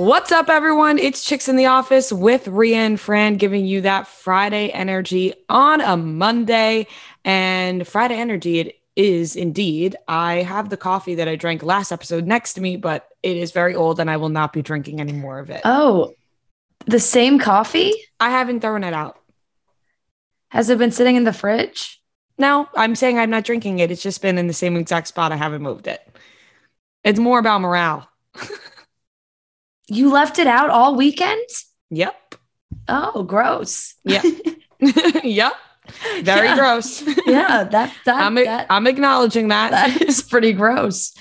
What's up, everyone? It's Chicks in the Office with Ria and Fran giving you that Friday energy on a Monday. And Friday energy, it is indeed. I have the coffee that I drank last episode next to me, but it is very old and I will not be drinking any more of it. Oh, the same coffee? I haven't thrown it out. Has it been sitting in the fridge? No, I'm saying I'm not drinking it. It's just been in the same exact spot. I haven't moved it. It's more about morale. You left it out all weekend? Yep. Oh, gross. Yep. yep. Very Yeah. gross. yeah, that that, I'm, that, I'm acknowledging that. that is pretty gross.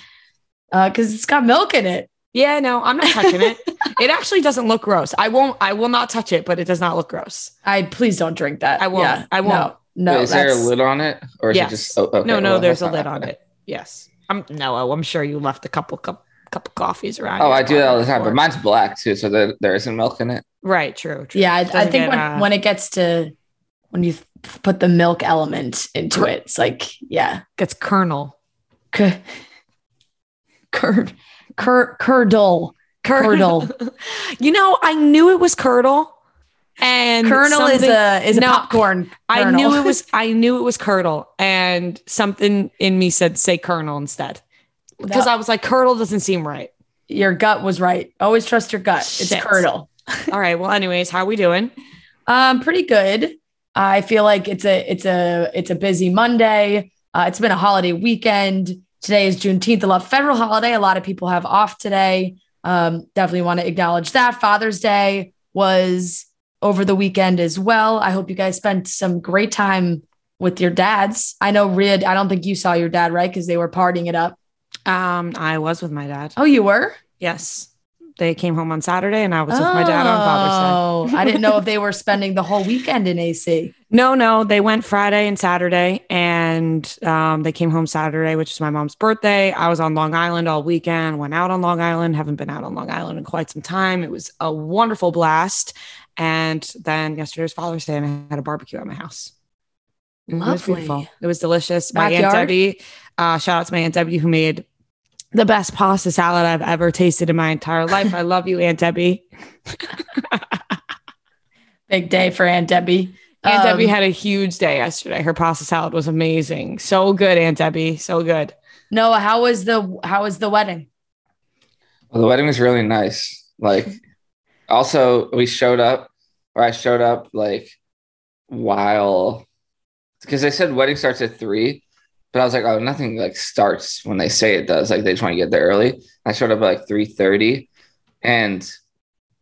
Uh, because it's got milk in it. yeah, no, I'm not touching it. It actually doesn't look gross. I won't, I will not touch it, but it does not look gross. I please don't drink that. I won't. Yeah, I won't. No, no Wait, is there a lid on it, or is Yes. it just? Oh, okay, no, no, well, there's a lid on it. Yes. I'm no, I'm sure you left a couple cup couple coffees around. Oh, I do that all the time, before. but mine's black too, so there, there isn't milk in it. Right, true. true. Yeah, I, I think get, when, uh, when it gets to when you put the milk element into it, it's like, yeah. gets kernel. Cur- cur- cur- curdle. Curdle. you know, I knew it was curdle. And Kernel is something- a is a No, popcorn. I knew it was I knew it was curdle and something in me said say kernel instead. Because I was like curdle doesn't seem right. your gut was right. Always trust your gut. It's Shit. curdle. All right, well anyways, how are we doing? Um, pretty good. I feel like it's a it's a it's a busy Monday. Uh, it's been a holiday weekend. Today is Juneteenth, a lot federal holiday. A lot of people have off today. Um, definitely want to acknowledge that. Father's Day was over the weekend as well. I hope you guys spent some great time with your dads. I know Rid. I don't think you saw your dad right because they were partying it up. Um, I was with my dad. Oh, you were. Yes. They came home on Saturday and I was with my dad on Father's Day. Oh, I didn't know if they were spending the whole weekend in AC. No, no, they went Friday and Saturday, and um, they came home Saturday, which is my mom's birthday. I was on Long Island all weekend. Went out on Long Island. Haven't been out on Long Island in quite some time. It was a wonderful blast. And then yesterday was Father's Day, and I had a barbecue at my house. It was Lovely. beautiful. It was delicious. My aunt Backyard? Debbie, uh, shout out to my aunt Debbie who made the best pasta salad I've ever tasted in my entire life. I love you, Aunt Debbie. Big day for Aunt Debbie. Aunt Debbie Um, had a huge day yesterday. Her pasta salad was amazing. So good, Aunt Debbie. So good. Noah, how was the how was the wedding? Well, the wedding was really nice. Like, also we showed up, or I showed up like while because they said wedding starts at three, but I was like, oh, nothing like starts when they say it does. Like they just want to get there early. I showed up at like three thirty, and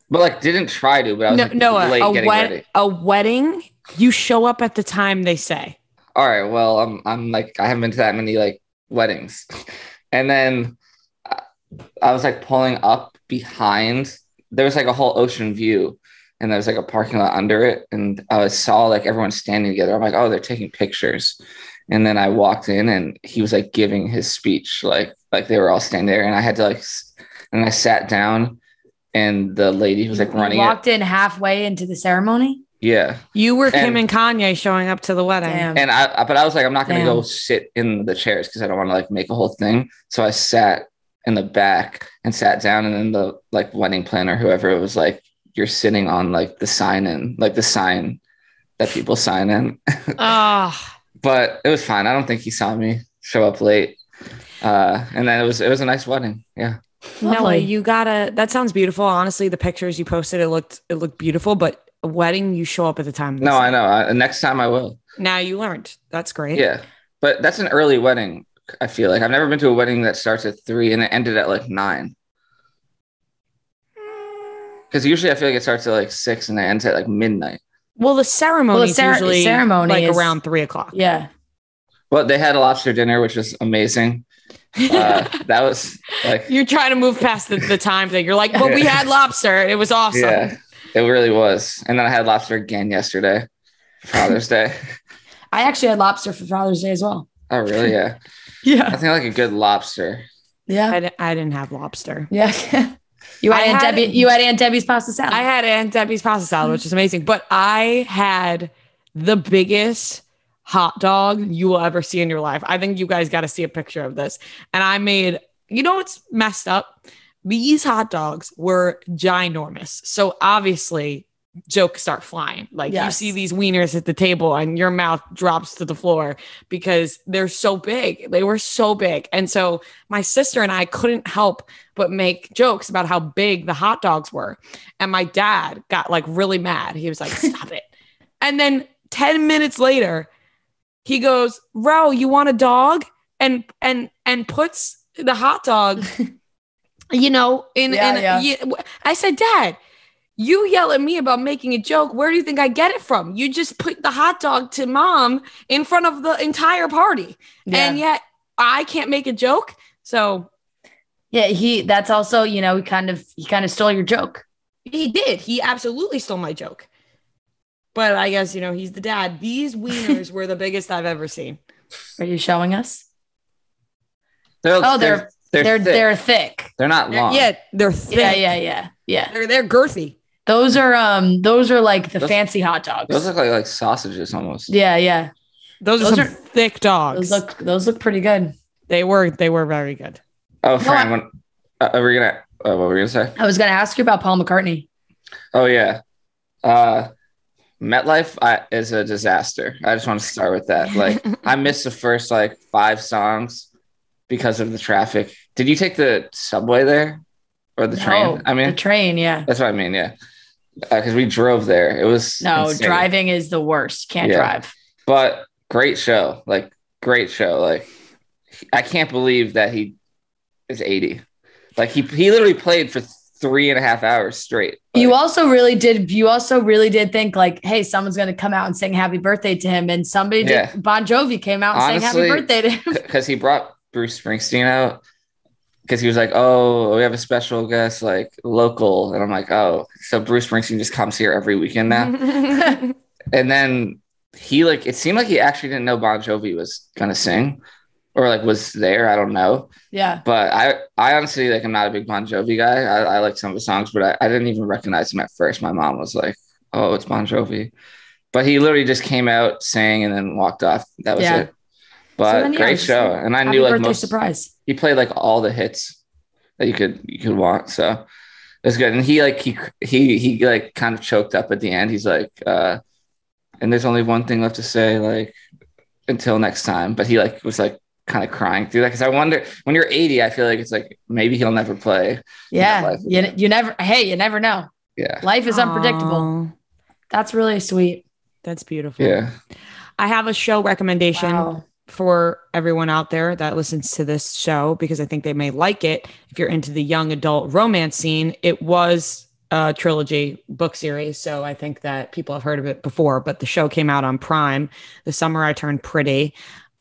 but like didn't try to, but I was No, like, no, late a, getting wed- ready. a wedding, you show up at the time they say. all right, well, I'm I'm like I haven't been to that many like weddings, and then uh, I was like pulling up behind. There was like a whole ocean view, and there was like a parking lot under it, and I saw like everyone standing together. I'm like, oh, they're taking pictures, and then I walked in, and he was like giving his speech, like like they were all standing there, and I had to like, and I sat down, and the lady was like You running it. walked in halfway into the ceremony. Yeah, You were Kim and And- Kanye showing up to the wedding. Damn. and I, I- but I was like, I'm not gonna go sit in the chairs because I don't want to like make a whole thing. So I sat in the back and sat down, and then the like wedding planner, whoever it was, like, you're sitting on like the sign in, like the sign that people sign in. Ah, but it was fine. I don't think he saw me show up late. Uh, and then it was it was a nice wedding. Yeah. no, you gotta. That sounds beautiful. Honestly, the pictures you posted, it looked it looked beautiful. But a wedding, you show up at the time. No. I know. I, next time I will. Now you learned. That's great. Yeah. But that's an early wedding. I feel like I've never been to a wedding that starts at three and it ended at like nine. Because usually I feel like it starts at like six and it ends at like midnight. Well, the ceremony Well, the cer- usually ceremony like is- around three o'clock. Yeah. Well, they had a lobster dinner, which was amazing. Uh, that was like, You're trying to move past the, the time thing. You're like, but we Yeah. had lobster. It was awesome. yeah, it really was. And then I had lobster again yesterday, Father's Day. I actually had lobster for Father's Day as well. Oh, really? Yeah. Yeah. I think I like a good lobster. Yeah. I, di- I didn't have lobster. Yeah. You had I Aunt had- Debbie. You had Aunt Debbie's pasta salad. I had Aunt Debbie's pasta salad, which is amazing. But I had the biggest hot dog you will ever see in your life. I think you guys got to see a picture of this. And I made, you know, what's messed up. these hot dogs were ginormous. So obviously, jokes start flying. Like you see these wieners at the table and your mouth drops to the floor because they're so big. They were so big. And so my sister and I couldn't help but make jokes about how big the hot dogs were. And my dad got like really mad. He was like, stop it. And then 10 minutes later, he goes, Ro, you want a dog? And and and puts the hot dog, you know, in Yeah, in yeah. yeah. I said, Dad, you yell at me about making a joke. Where do you think I get it from? You just put the hot dog to mom in front of the entire party. Yeah. And yet I can't make a joke. So yeah, he that's also, you know, he kind of he kind of stole your joke. he did. He absolutely stole my joke. But I guess, you know, he's the dad. These wieners were the biggest I've ever seen. Are you showing us? They're, Oh, they're they're they're thick. they're thick. They're not They're- long. yeah, they're thick. Yeah, yeah, yeah. Yeah. They're they're girthy. Those are um those are like the Those- fancy hot dogs. Those look like like sausages almost. yeah, yeah. Those, Those are some are- thick dogs. Those look those look pretty good. they were they were very good. Oh, Fran, I- when, uh, are we gonna? Uh, what were we gonna say? I was gonna ask you about Paul McCartney. Oh yeah, uh, MetLife I, is a disaster. I just want to start with that. Like, I missed the first like five songs because of the traffic. Did you take the subway there or the train? No, I mean, the train, yeah. that's what I mean. Yeah, Uh, because we drove there. It was No, insane. driving is the worst. Can't Yeah. drive. but great show. Like, great show. Like, I can't believe that he is eighty. Like he he literally played for three and a half hours straight. You also really did. You also really did think like, hey, someone's going to come out and sing "Happy Birthday" to him, and somebody Yeah. did. Bon Jovi came out and sang "Happy Birthday" to him. because he brought Bruce Springsteen out because he was like, "Oh, we have a special guest, like local," and I'm like, "Oh, so Bruce Springsteen just comes here every weekend now." and then he like, it seemed like he actually didn't know Bon Jovi was gonna sing, or like was there. I don't know, yeah, but I, I honestly like, I'm not a big Bon Jovi guy. I, I like some of the songs, but I, I didn't even recognize him at first. My mom was like, "Oh, it's Bon Jovi," but he literally just came out, sang, and then walked off. That was Yeah. it. But then, yeah, great just show, and I Happy knew like Birthday most surprise. he played like all the hits that you could you could want. So it's good. And he like he he he like kind of choked up at the end. He's like, uh, and there's only one thing left to say, like until next time. But he like was like kind of crying through that because I wonder when you're 80, I feel like it's like maybe he'll never play. Yeah, you, you never. Hey, you never know. Yeah, Life is unpredictable. Aw, That's really sweet. that's beautiful. yeah. I have a show recommendation Wow. For everyone out there that listens to this show because I think they may like it. If you're into the young adult romance scene, it was a trilogy book series. So I think that people have heard of it before, but the show came out on Prime the summer I turned pretty.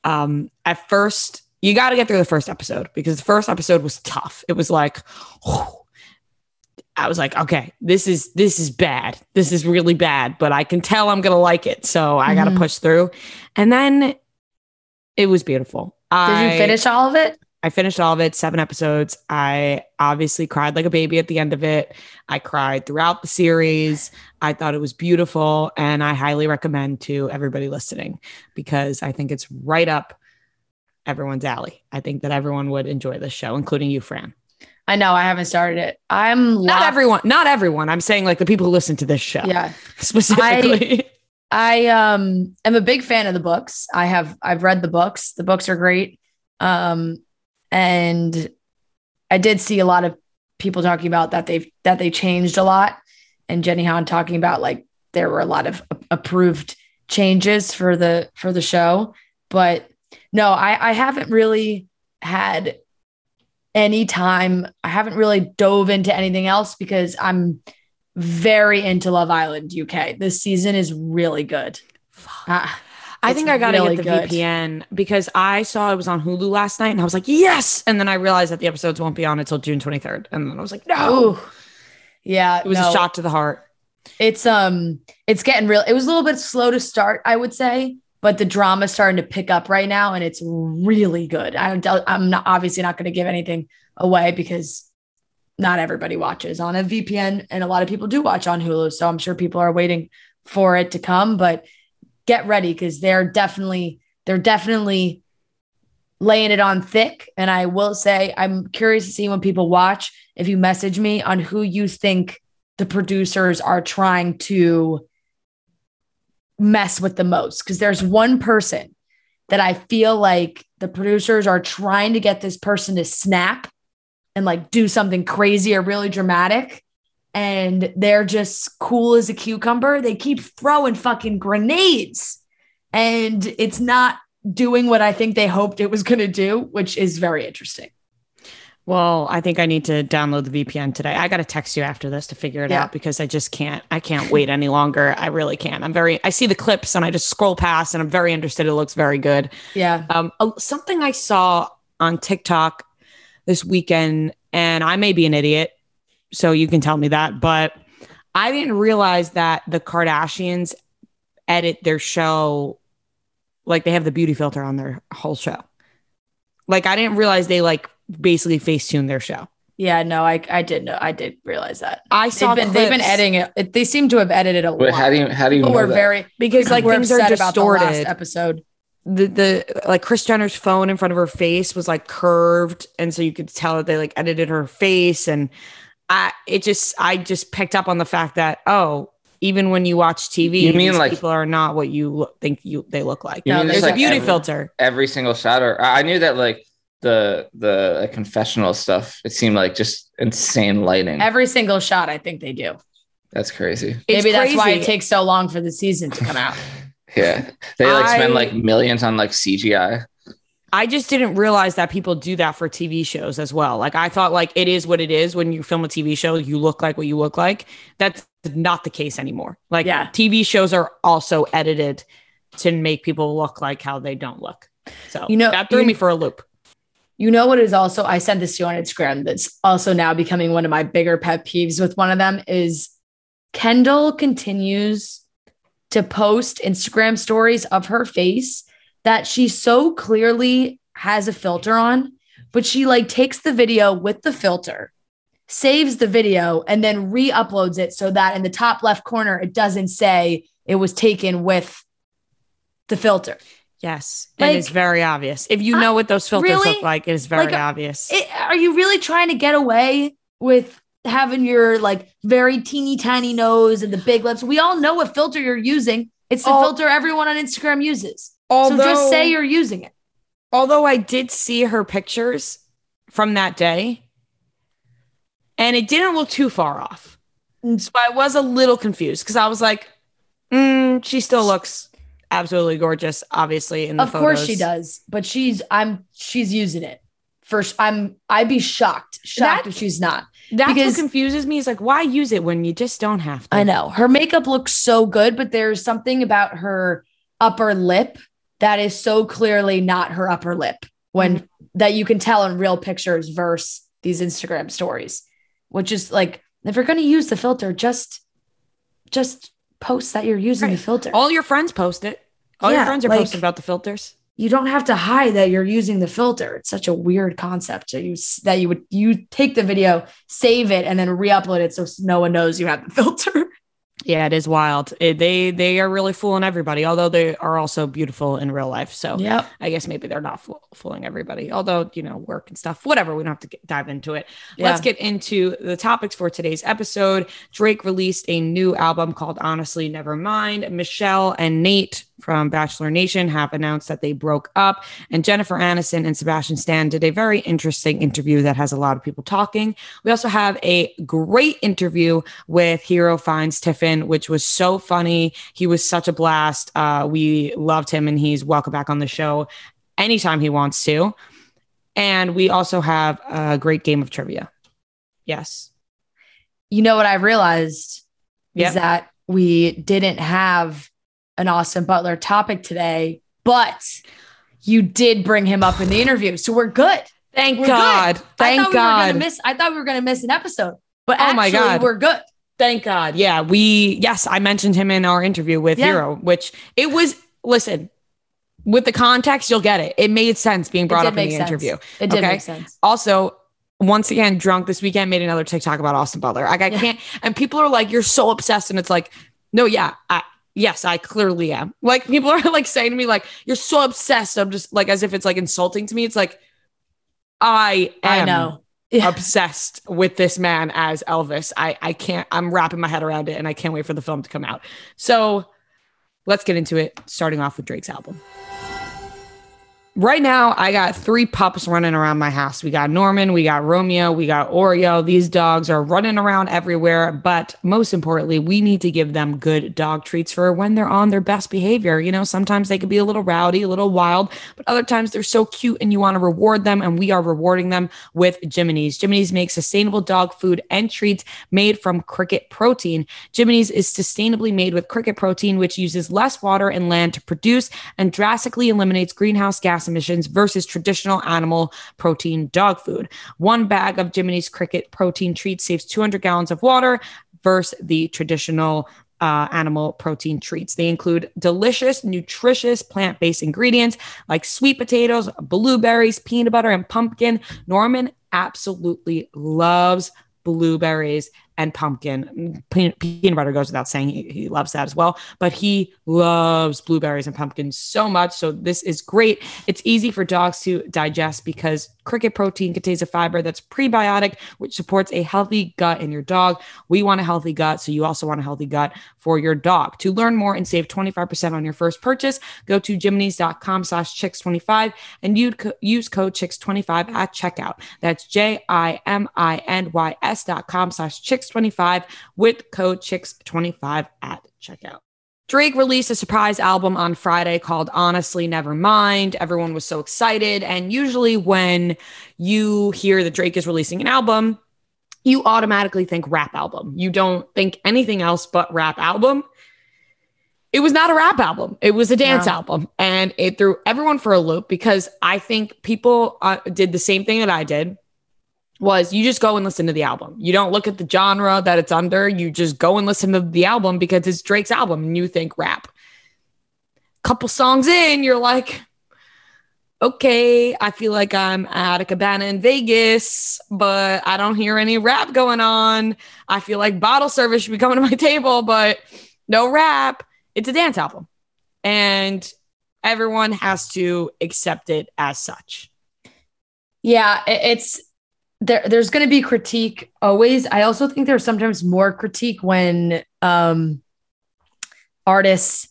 Um, at first, you got to get through the first episode because the first episode was tough. It was like, I was like, okay, this is this is bad. This is really bad, but I can tell I'm gonna like it. So I gotta Mhm. push through. And then it was beautiful. Did I, you finish all of it? I finished all of it, seven episodes. I obviously cried like a baby at the end of it. I cried throughout the series. I thought it was beautiful, and I highly recommend to everybody listening because I think it's right up everyone's alley. I think that everyone would enjoy this show, including you, Fran. I know I haven't started it. I'm Not locked- everyone, not everyone. I'm saying like the people who listen to this show Yeah, specifically. I um am a big fan of the books. I have I've read the books. The books are great. Um and I did see a lot of people talking about that they've that they changed a lot and Jenny Han talking about like there were a lot of approved changes for the for the show, but no, I I haven't really had any time. I haven't really dove into anything else because I'm very into Love Island UK. This season is really good. Ah, I think I gotta really get the good. VPN because I saw it was on Hulu last night and I was like, yes. And then I realized that the episodes won't be on until June 23rd. And then I was like, no. Ooh. Yeah, It was no, a shot to the heart. It's um, it's getting real. It was a little bit slow to start, I would say, but the drama's starting to pick up right now, and it's really good. I don't, I'm not obviously not going to give anything away because not everybody watches on a VPN, and a lot of people do watch on Hulu. So I'm sure people are waiting for it to come. But get ready because they're definitely they're definitely laying it on thick. And I will say, I'm curious to see when people watch if you message me on who you think the producers are trying to mess with the most. Because there's one person that I feel like the producers are trying to get this person to snap and like do something crazy or really dramatic. And they're just cool as a cucumber. They keep throwing fucking grenades. And it's not doing what I think they hoped it was going to do, which is very interesting. Well, I think I need to download the VPN today. I got to text you after this to figure it Yeah. out because I just can't. I can't wait any longer. I really can't. I'm very. I see the clips and I just scroll past and I'm very interested. It looks very good. Yeah. Um, something I saw on TikTok this weekend, and I may be an idiot, so you can tell me that, but I didn't realize that the Kardashians edit their show like they have the beauty filter on their whole show. Like I didn't realize they like basically facetune their show. Yeah. No, I, I did know. I did realize that. I saw They've been, they've been editing it. it. They seem to have edited a Wait, lot. how do you how do you People know were that? very because like were things are upset about the last distorted. episode. The the like Kris Jenner's phone in front of her face was like curved, and so you could tell that they like edited her face, and I it just I just picked up on the fact that oh, even when you watch TV, You mean these like- people are not what you look, think you they look like. You No, There's just a beauty every- filter. every single shot or I I knew that like the the like, confessional stuff it seemed like just insane lighting Every single shot, I think they do. that's crazy It's Maybe that's why it takes so long for the season to come out. yeah they like spend like millions on like cgi I just didn't realize that people do that for TV shows as well. Like I thought like it is what it is when you film a TV show, you look like what you look like. That's not the case anymore. Like Yeah. TV shows are also edited to make people look like how they don't look. So You know- that threw you- me for a loop. You know what is also I sent this to you on Instagram that's also now becoming one of my bigger pet peeves with one of them is Kendall continues to post Instagram stories of her face that she so clearly has a filter on, but she like takes the video with the filter, saves the video, and then re-uploads it so that in the top left corner it doesn't say it was taken with the filter. Yes. Like- and it's very obvious. If you know what those filters really? look like, it is very Like, obvious. it, are you really trying to get away with having your like very teeny tiny nose and the big lips? We all know what filter you're using. It's the filter everyone on Instagram uses. although, so just say you're using it. although I did see her pictures from that day, and it didn't look too far off. Mm. So I was a little confused because I was like, mm, she still looks absolutely gorgeous, obviously. In the Of course she does, but she's I'm she's using it. First, I'm I'd be shocked, shocked That- if she's not. That's because- what confuses me. Is like, why use it when you just don't have to? I know her makeup looks so good, but there's something about her upper lip that is so clearly not her upper lip when mm-hmm. that you can tell in real pictures versus these Instagram stories, which is like if you're going to use the filter, just just post that you're using the filter. All your friends post it. All your friends are like- posting about the filters. You don't have to hide that you're using the filter. It's such a weird concept that you that you would you take the video, save it, and then re-upload it so no one knows you have the filter. Yeah, it is wild. It- they they are really fooling everybody. Although they are also beautiful in real life. So Yep. I guess maybe they're not fool- fooling everybody. Although you know work and stuff, whatever. We don't have to get, dive into it. Yeah. Let's get into the topics for today's episode. Drake released a new album called Honestly Never Mind. Michelle and Nate from Bachelor Nation have announced that they broke up, and Jennifer Aniston and Sebastian Stan did a very interesting interview that has a lot of people talking. We also have a great interview with Hero Fiennes Tiffin, which was so funny. He was such a blast. Uh, we loved him, and he's welcome back on the show anytime he wants to. And we also have a great game of trivia. Yes. You know what I realized Yep. is that we didn't have an Austin Butler topic today, but you did bring him up in the interview. So we're good. Thank We're God. good. Thank I thought we were God. gonna miss I thought we were gonna miss an episode. But Oh my God. we're good. Thank God. Yeah. We, yes, I mentioned him in our interview with Yeah. Hero, which it was, listen, with the context, you'll get it. It made sense being brought up in the sense. interview. It did Okay. make sense. Also, once again, drunk this weekend, made another TikTok about Austin Butler. Like, I Yeah. can't, and people are like, you're so obsessed. And it's like, no, yeah, I, yes, I clearly am. Like people are like saying to me, like, you're so obsessed. I'm just like as if it's like insulting to me. It's like I am I know. obsessed with this man as Elvis. I I can't I'm wrapping my head around it and I can't wait for the film to come out. So let's get into it, starting off with Drake's album. Right now, I got three pups running around my house. We got Norman, we got Romeo, we got Oreo. These dogs are running around everywhere. But most importantly, we need to give them good dog treats for when they're on their best behavior. You know, sometimes they could be a little rowdy, a little wild, but other times they're so cute and you want to reward them. And we are rewarding them with Jiminy's. Jiminy's makes sustainable dog food and treats made from cricket protein. Jiminy's is sustainably made with cricket protein, which uses less water and land to produce and drastically eliminates greenhouse gas emissions versus traditional animal protein dog food. One bag of Jiminy's cricket protein treats saves 200 gallons of water versus the traditional uh, animal protein treats. They include delicious, nutritious plant based ingredients like sweet potatoes, blueberries, peanut butter, and pumpkin. Norman absolutely loves blueberries and pumpkin. Peanut, butter goes without saying, he, he loves that as well, but he loves blueberries and pumpkin so much. So, this is great. It's easy for dogs to digest because cricket protein contains a fiber that's prebiotic, which supports a healthy gut in your dog. We want a healthy gut, so you also want a healthy gut for your dog. To learn more and save 25% on your first purchase, go to jiminys.com slash chicks25 and you'd use code chicks25 at checkout. That's J-I-M-I-N-Y-S dot com slash chicks25 with code chicks25 at checkout. Drake released a surprise album on Friday called Honestly Never Mind. Everyone was so excited. And usually, when you hear that Drake is releasing an album, you automatically think rap album. You don't think anything else but rap album. It was not a rap album. It was a dance Yeah. album. And it threw everyone for a loop because I think people uh, did the same thing that I did was you just go and listen to the album. You don't look at the genre that it's under. You just go and listen to the album because it's Drake's album and you think rap. Couple songs in, you're like, okay, I feel like I'm at a cabana in Vegas, but I don't hear any rap going on. I feel like bottle service should be coming to my table, but no rap. It's a dance album. And everyone has to accept it as such. Yeah, it's there. There's going to be critique always. I also think there's sometimes more critique when um, artists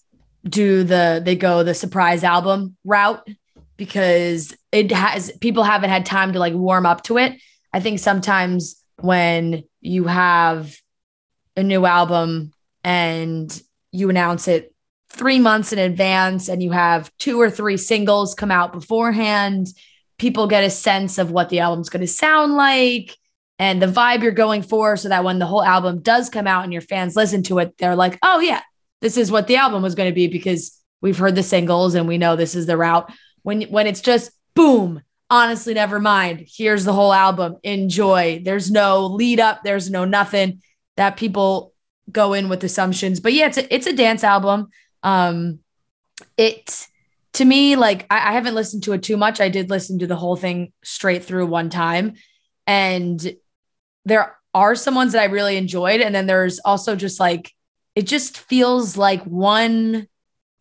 do the they go the surprise album route because it has people haven't had time to like warm up to it. I think sometimes when you have a new album and you announce it three months in advance and you have two or three singles come out beforehand people get a sense of what the album's going to sound like and the vibe you're going for so that when the whole album does come out and your fans listen to it they're like oh yeah this is what the album was going to be because we've heard the singles and we know this is the route. When when it's just boom honestly never mind here's the whole album enjoy. There's no lead up there's no nothing. That people go in with assumptions. But yeah it's a, it's a dance album. Um it to me, like I, I haven't listened to it too much. I did listen to the whole thing straight through one time. And there are some ones that I really enjoyed. And then there's also just like it just feels like one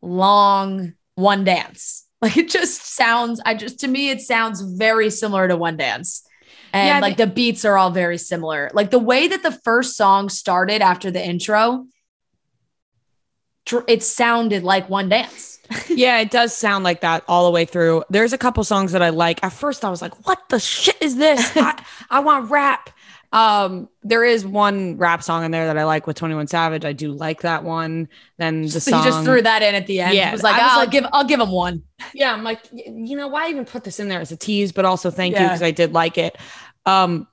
long one dance. Like it just sounds, I just to me, it sounds very similar to one dance. And Yeah, like the beats are all very similar. Like the way that the first song started after the intro, tr- it sounded like one dance. Yeah, it does sound like that all the way through. There's a couple songs that I like. At first, I was like, "What the shit is this? I, I want rap." Um, there is one rap song in there that I like with Twenty One Savage. I do like that one. Then the So song, he just threw that in at the end. Yeah, Yeah, was like, I was I'll give, I'll give him one. yeah, I'm like, you know, why even put this in there as a tease? But also, thank you because I did like it. Um,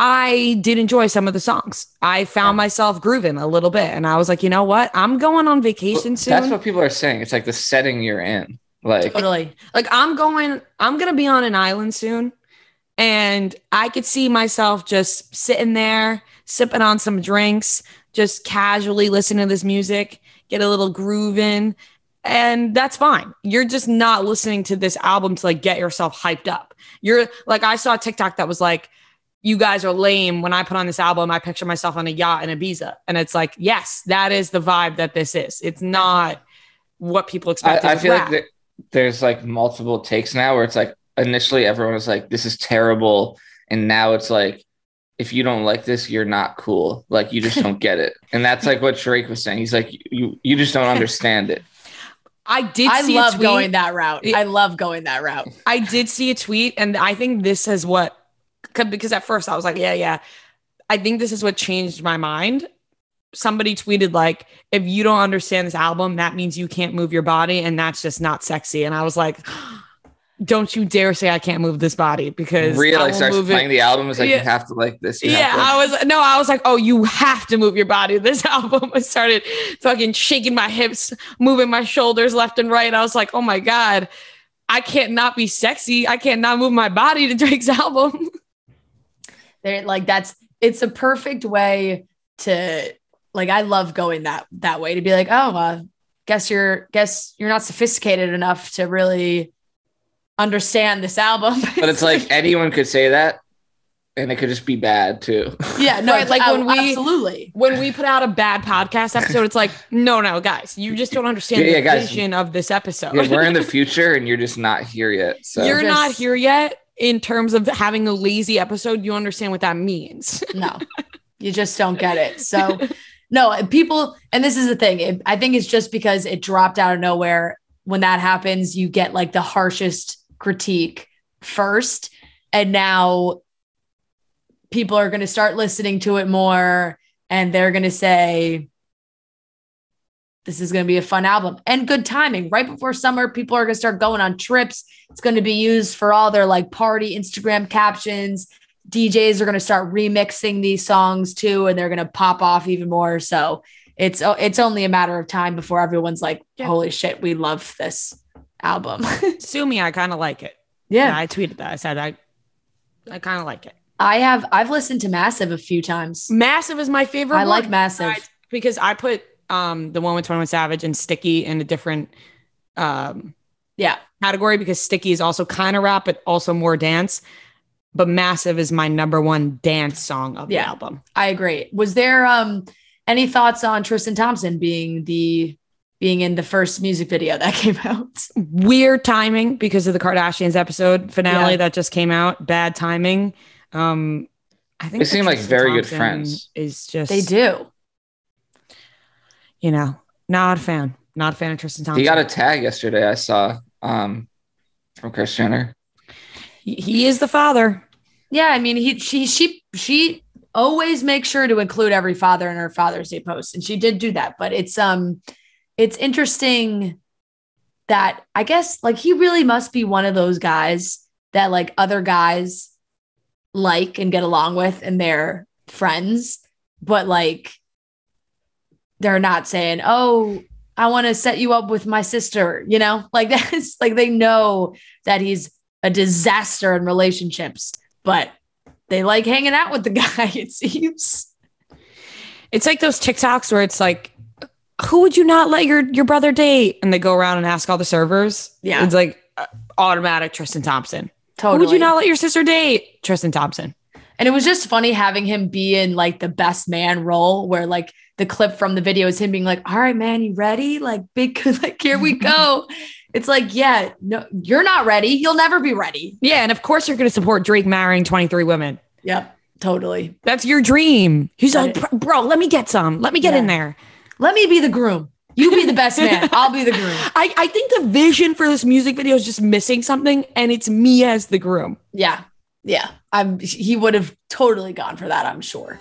I did enjoy some of the songs. I found Yeah. myself grooving a little bit, and I was like, you know what? I'm going on vacation soon. That's what people are saying. It's like the setting you're in. Like Totally. like I'm going, I'm gonna be on an island soon, and I could see myself just sitting there, sipping on some drinks, just casually listening to this music, get a little groove in, and that's fine. You're just not listening to this album to like get yourself hyped up. You're like, I saw a TikTok that was like, you guys are lame. When I put on this album, I picture myself on a yacht in Ibiza. And it's like, yes, that is the vibe that this is. It's not what people expect. I, I feel rap. like there's like multiple takes now where it's like initially everyone was like, this is terrible. And now it's like, if you don't like this, you're not cool. Like you just don't get it. And that's like what Drake was saying. He's like, you you just don't understand it. I did. I love going that route. I love going that route. I did see a tweet, and I think this is what because at first I was like, yeah, yeah. I think this is what changed my mind. Somebody tweeted like, if you don't understand this album, that means you can't move your body, and that's just not sexy. And I was like, don't you dare say I can't move this body because Ria like starts playing it. the album is like yeah. you have to like this. yeah. I was no, I was like, oh, you have to move your body. This album, I started fucking shaking my hips, moving my shoulders left and right. I was like, oh my god, I can't not be sexy. I can't not move my body to Drake's album. They're like that's it's a perfect way to like. I love going that that way to be like, oh, uh, guess you're guess you're not sophisticated enough to really understand this album. but it's like anyone could say that and it could just be bad too. Yeah, no, right, like when we absolutely when we put out a bad podcast episode, it's like, no, no, guys, you just don't understand yeah, the yeah, vision of this episode. Yeah, we're in the future and you're just not here yet. So you're just, not here yet in terms of having a lazy episode. You understand what that means. no, you just don't get it. So no, people, and this is the thing. It, I think it's just because it dropped out of nowhere. When that happens, you get like the harshest critique first. And now people are going to start listening to it more and they're going to say, this is going to be a fun album and good timing. Right before summer, people are going to start going on trips. It's going to be used for all their like party Instagram captions. DJs are going to start remixing these songs too, and they're going to pop off even more. So it's uh, it's only a matter of time before everyone's like, "Holy shit, we love this." album. Sue me, I kind of like it. Yeah. yeah. I tweeted that. I said I I kind of like it. I have I've listened to Massive a few times. Massive is my favorite. I like Massive because I put um the one with 21 Savage and Sticky in a different um yeah category because Sticky is also kind of rap but also more dance. But Massive is my number one dance song of yeah, the album. I agree. Was there um any thoughts on Tristan Thompson being the being in the first music video that came out. Weird timing because of the Kardashians episode finale yeah. that just came out. Bad timing. Um, I think they seem like very Thompson good friends. Is just they do. You know, not a fan. Not a fan of Tristan Thompson. He got a tag yesterday. I saw um, from Kris Jenner. He, he is the father. Yeah, I mean, he she she she always makes sure to include every father in her Father's Day post, and she did do that. But it's um it's interesting that I guess like he really must be one of those guys that like other guys like and get along with and they're friends, but like they're not saying, "Oh, I want to set you up with my sister," you know? Like that's like they know that he's a disaster in relationships, but they like hanging out with the guy, it seems. It's like those TikToks where it's like who would you not let your your brother date? And they go around and ask all the servers. Yeah, it's like uh, automatic Tristan Thompson. Totally. Who would you not let your sister date? Tristan Thompson. And it was just funny having him be in like the best man role, where like the clip from the video is him being like, "All right, man, you ready? Like big, like here we go." it's like, yeah, no, you're not ready. You'll never be ready. Yeah, and of course you're going to support Drake marrying 23 women. Yep, totally. That's your dream. He's like, bro, let me get some. Let me get yeah. in there. Let me be the groom. You be the best man. I'll be the groom. I, I think the vision for this music video is just missing something, and it's me as the groom. Yeah. Yeah. I'm he would have totally gone for that, I'm sure.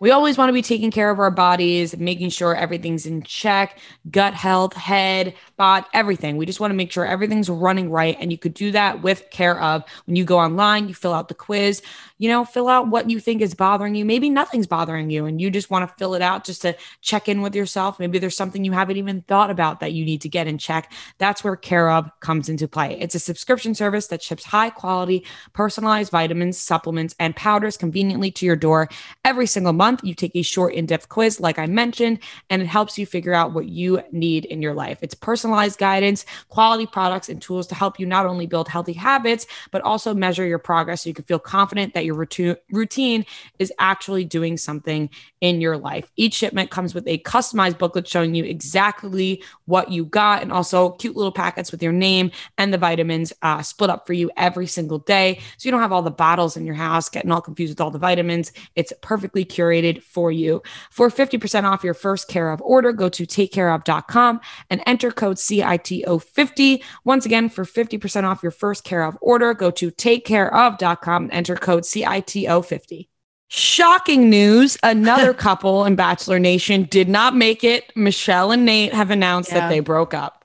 We always want to be taking care of our bodies, making sure everything's in check, gut health, head, bot, everything. We just want to make sure everything's running right. And you could do that with care of when you go online, you fill out the quiz, you know, fill out what you think is bothering you. Maybe nothing's bothering you and you just want to fill it out just to check in with yourself. Maybe there's something you haven't even thought about that you need to get in check. That's where Care of comes into play. It's a subscription service that ships high quality, personalized vitamins, supplements, and powders conveniently to your door every single month. You take a short, in depth quiz, like I mentioned, and it helps you figure out what you need in your life. It's personalized guidance, quality products, and tools to help you not only build healthy habits, but also measure your progress so you can feel confident that your routine is actually doing something in your life. Each shipment comes with a customized booklet showing you exactly what you got and also cute little packets with your name and the vitamins uh, split up for you every single day. So you don't have all the bottles in your house getting all confused with all the vitamins. It's perfectly curated for you. For 50% off your first care of order, go to takecareof.com and enter code CITO50. Once again, for 50% off your first care of order, go to takecareof.com and enter code CITO50. Shocking news. Another couple in Bachelor Nation did not make it. Michelle and Nate have announced yeah. that they broke up.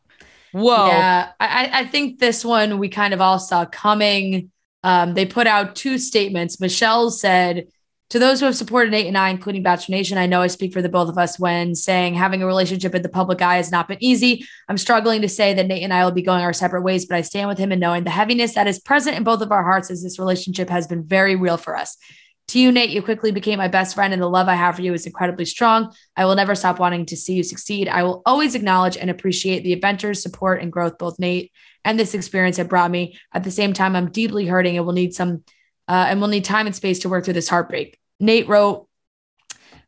Whoa. Yeah. I, I think this one we kind of all saw coming. Um, they put out two statements. Michelle said, to those who have supported Nate and I, including Bachelor Nation, I know I speak for the both of us when saying having a relationship in the public eye has not been easy. I'm struggling to say that Nate and I will be going our separate ways, but I stand with him in knowing the heaviness that is present in both of our hearts as this relationship has been very real for us. To you, Nate, you quickly became my best friend, and the love I have for you is incredibly strong. I will never stop wanting to see you succeed. I will always acknowledge and appreciate the adventures, support, and growth both Nate and this experience have brought me. At the same time, I'm deeply hurting and will need some uh, and we'll need time and space to work through this heartbreak. Nate wrote,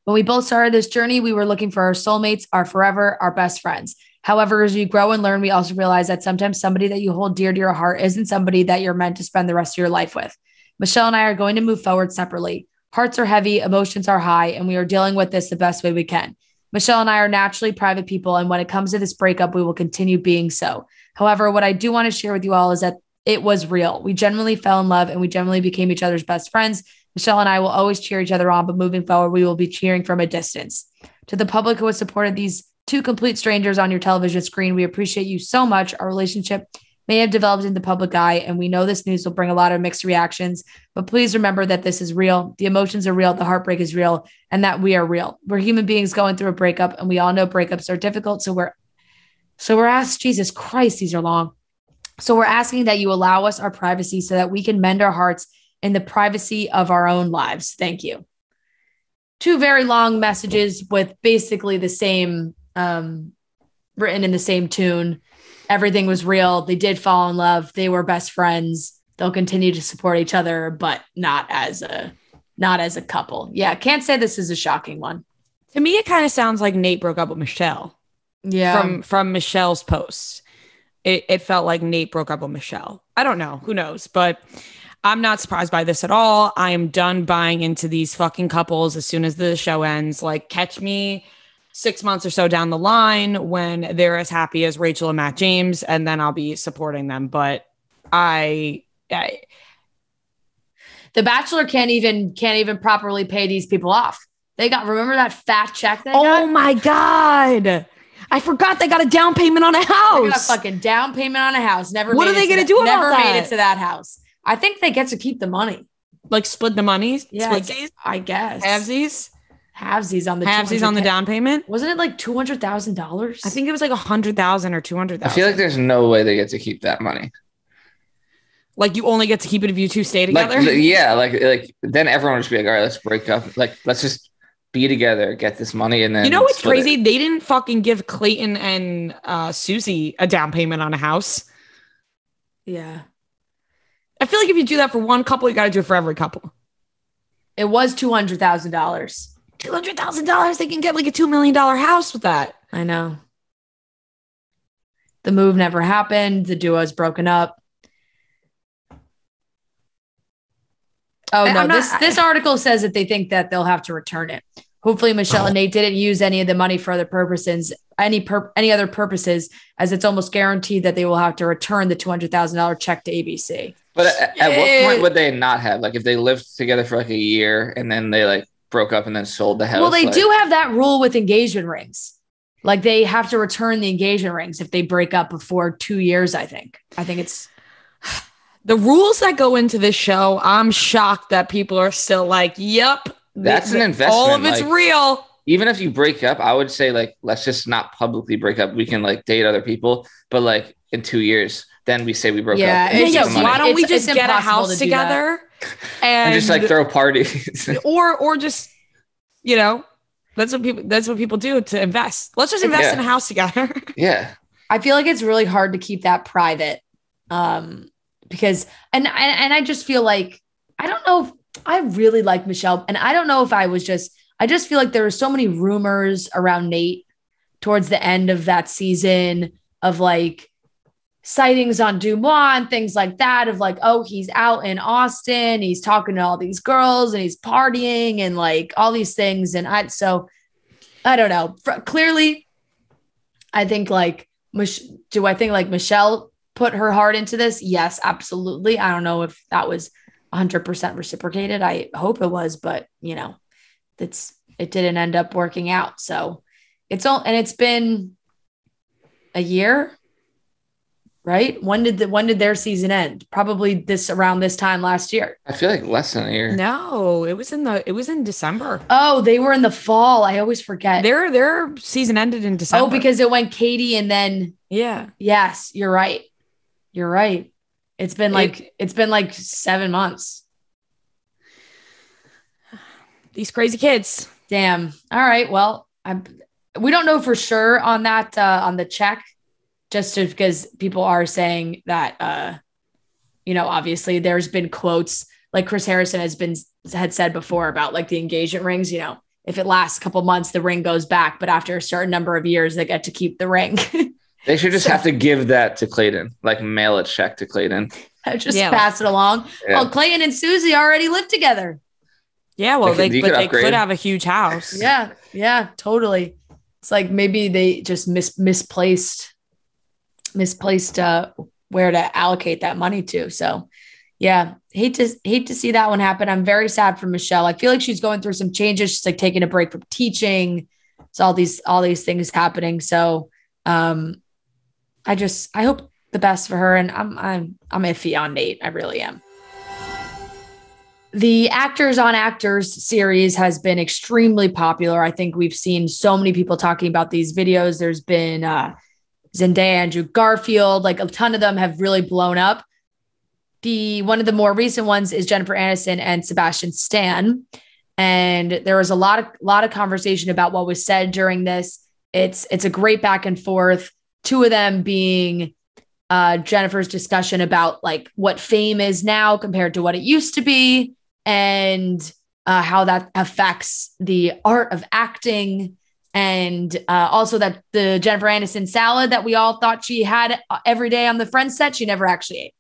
when we both started this journey, we were looking for our soulmates, our forever, our best friends. However, as we grow and learn, we also realize that sometimes somebody that you hold dear to your heart isn't somebody that you're meant to spend the rest of your life with. Michelle and I are going to move forward separately. Hearts are heavy, emotions are high, and we are dealing with this the best way we can. Michelle and I are naturally private people, and when it comes to this breakup, we will continue being so. However, what I do want to share with you all is that it was real. We genuinely fell in love and we genuinely became each other's best friends. Michelle and I will always cheer each other on, but moving forward, we will be cheering from a distance. To the public who has supported these two complete strangers on your television screen, we appreciate you so much. Our relationship may have developed in the public eye, and we know this news will bring a lot of mixed reactions. But please remember that this is real. The emotions are real, the heartbreak is real, and that we are real. We're human beings going through a breakup, and we all know breakups are difficult. So we're so we're asked, Jesus Christ, these are long. So we're asking that you allow us our privacy so that we can mend our hearts in the privacy of our own lives. Thank you. Two very long messages with basically the same um, written in the same tune everything was real. They did fall in love. They were best friends. They'll continue to support each other, but not as a not as a couple. Yeah, can't say this is a shocking one. To me, it kind of sounds like Nate broke up with Michelle. Yeah. From from Michelle's posts. It, it felt like Nate broke up with Michelle. I don't know. Who knows? But I'm not surprised by this at all. I am done buying into these fucking couples as soon as the show ends. Like, catch me six months or so down the line when they're as happy as Rachel and Matt James, and then I'll be supporting them. But I, I the Bachelor can't even can't even properly pay these people off. They got remember that fat check they oh got? my god. I forgot they got a down payment on a house. They got a fucking down payment on a house. Never. What are they going to do about Never that? made it to that house. I think they get to keep the money. Like split the money. Yeah? I guess. Halvesies halvesies on the halvesies on the down payment. Wasn't it like two hundred thousand dollars? I think it was like a hundred thousand or two hundred thousand. I feel like there's no way they get to keep that money. Like you only get to keep it if you two stay together. Like, yeah, like like then everyone would just be like, all right, let's break up. Like let's just be together, get this money, and then you know what's crazy? It. They didn't fucking give Clayton and uh, Susie a down payment on a house. Yeah, I feel like if you do that for one couple, you got to do it for every couple. It was two hundred thousand dollars. $200,000. They can get like a $2 million house with that. I know. The move never happened. The duo is broken up. Oh no, not, this this article says that they think that they'll have to return it. Hopefully, Michelle and Nate didn't use any of the money for other purposes, any per, any other purposes, as it's almost guaranteed that they will have to return the two hundred thousand dollar check to ABC. But at, at what point would they not have? Like, if they lived together for like a year and then they like broke up and then sold the house. Well, they like, do have that rule with engagement rings. Like they have to return the engagement rings if they break up before two years. I think. I think it's. the rules that go into this show, I'm shocked that people are still like, "Yep, That's th- an investment. All of it's like- real." even if you break up, I would say like let's just not publicly break up. We can like date other people, but like in two years, then we say we broke Yeah, up. Yeah, and yeah. get the just- money. Why don't we just get a house to do that. together and just like throw parties. or or just you know that's what people that's what people do to invest. Let's just invest Yeah. in a house together. yeah, I feel like it's really hard to keep that private. Um, because and and, and I just feel like I don't know if I really like Michelle, and I don't know if I was just I just feel like there were so many rumors around Nate towards the end of that season of like sightings on Dumois and things like that of like, oh, he's out in Austin, he's talking to all these girls and he's partying and like all these things. And I so I don't know. Fr- clearly, I think like do I think like Michelle put her heart into this? Yes, absolutely. I don't know if that was 100% reciprocated. I hope it was, but you know, it's it didn't end up working out. So it's all and it's been a year, right? When did the when did their season end? Probably this around this time last year. I feel like less than a year. no, it was in the it was in December. Oh, they were in the fall. I always forget. Their their season ended in December. oh, because it went Katie and then yeah, Yes, you're right. You're right. It's been like it's been like seven months. these crazy kids. Damn. All right. Well, I we don't know for sure on that uh, on the check, just because people are saying that uh, you know, obviously there's been quotes like Chris Harrison has been had said before about like the engagement rings. You know, if it lasts a couple months, the ring goes back, but after a certain number of years, they get to keep the ring. They should just So- have to give that to Clayton, like mail a check to Clayton. just Yeah. pass it along. Yeah. Well, Clayton and Susie already live together. Yeah, well, They they, could- you but could they could have a huge house. Yeah, yeah, totally. It's like maybe they just mis- misplaced misplaced uh where to allocate that money to. So yeah, hate to hate to see that one happen. I'm very sad for Michelle. I feel like she's going through some changes. She's like taking a break from teaching. It's all these all these things happening. So um I just I hope the best for her and I'm I'm I'm iffy on Nate. I really am. The Actors on Actors series has been extremely popular. I think we've seen so many people talking about these videos. There's been uh, Zendaya, Andrew Garfield, like a ton of them have really blown up. The one of the more recent ones is Jennifer Aniston and Sebastian Stan, and there was a lot of lot of conversation about what was said during this. It's it's a great back and forth. Two of them being uh, Jennifer's discussion about like what fame is now compared to what it used to be, and uh, how that affects the art of acting, and uh, also that the Jennifer Aniston salad that we all thought she had uh, every day on the Friends set, she never actually ate.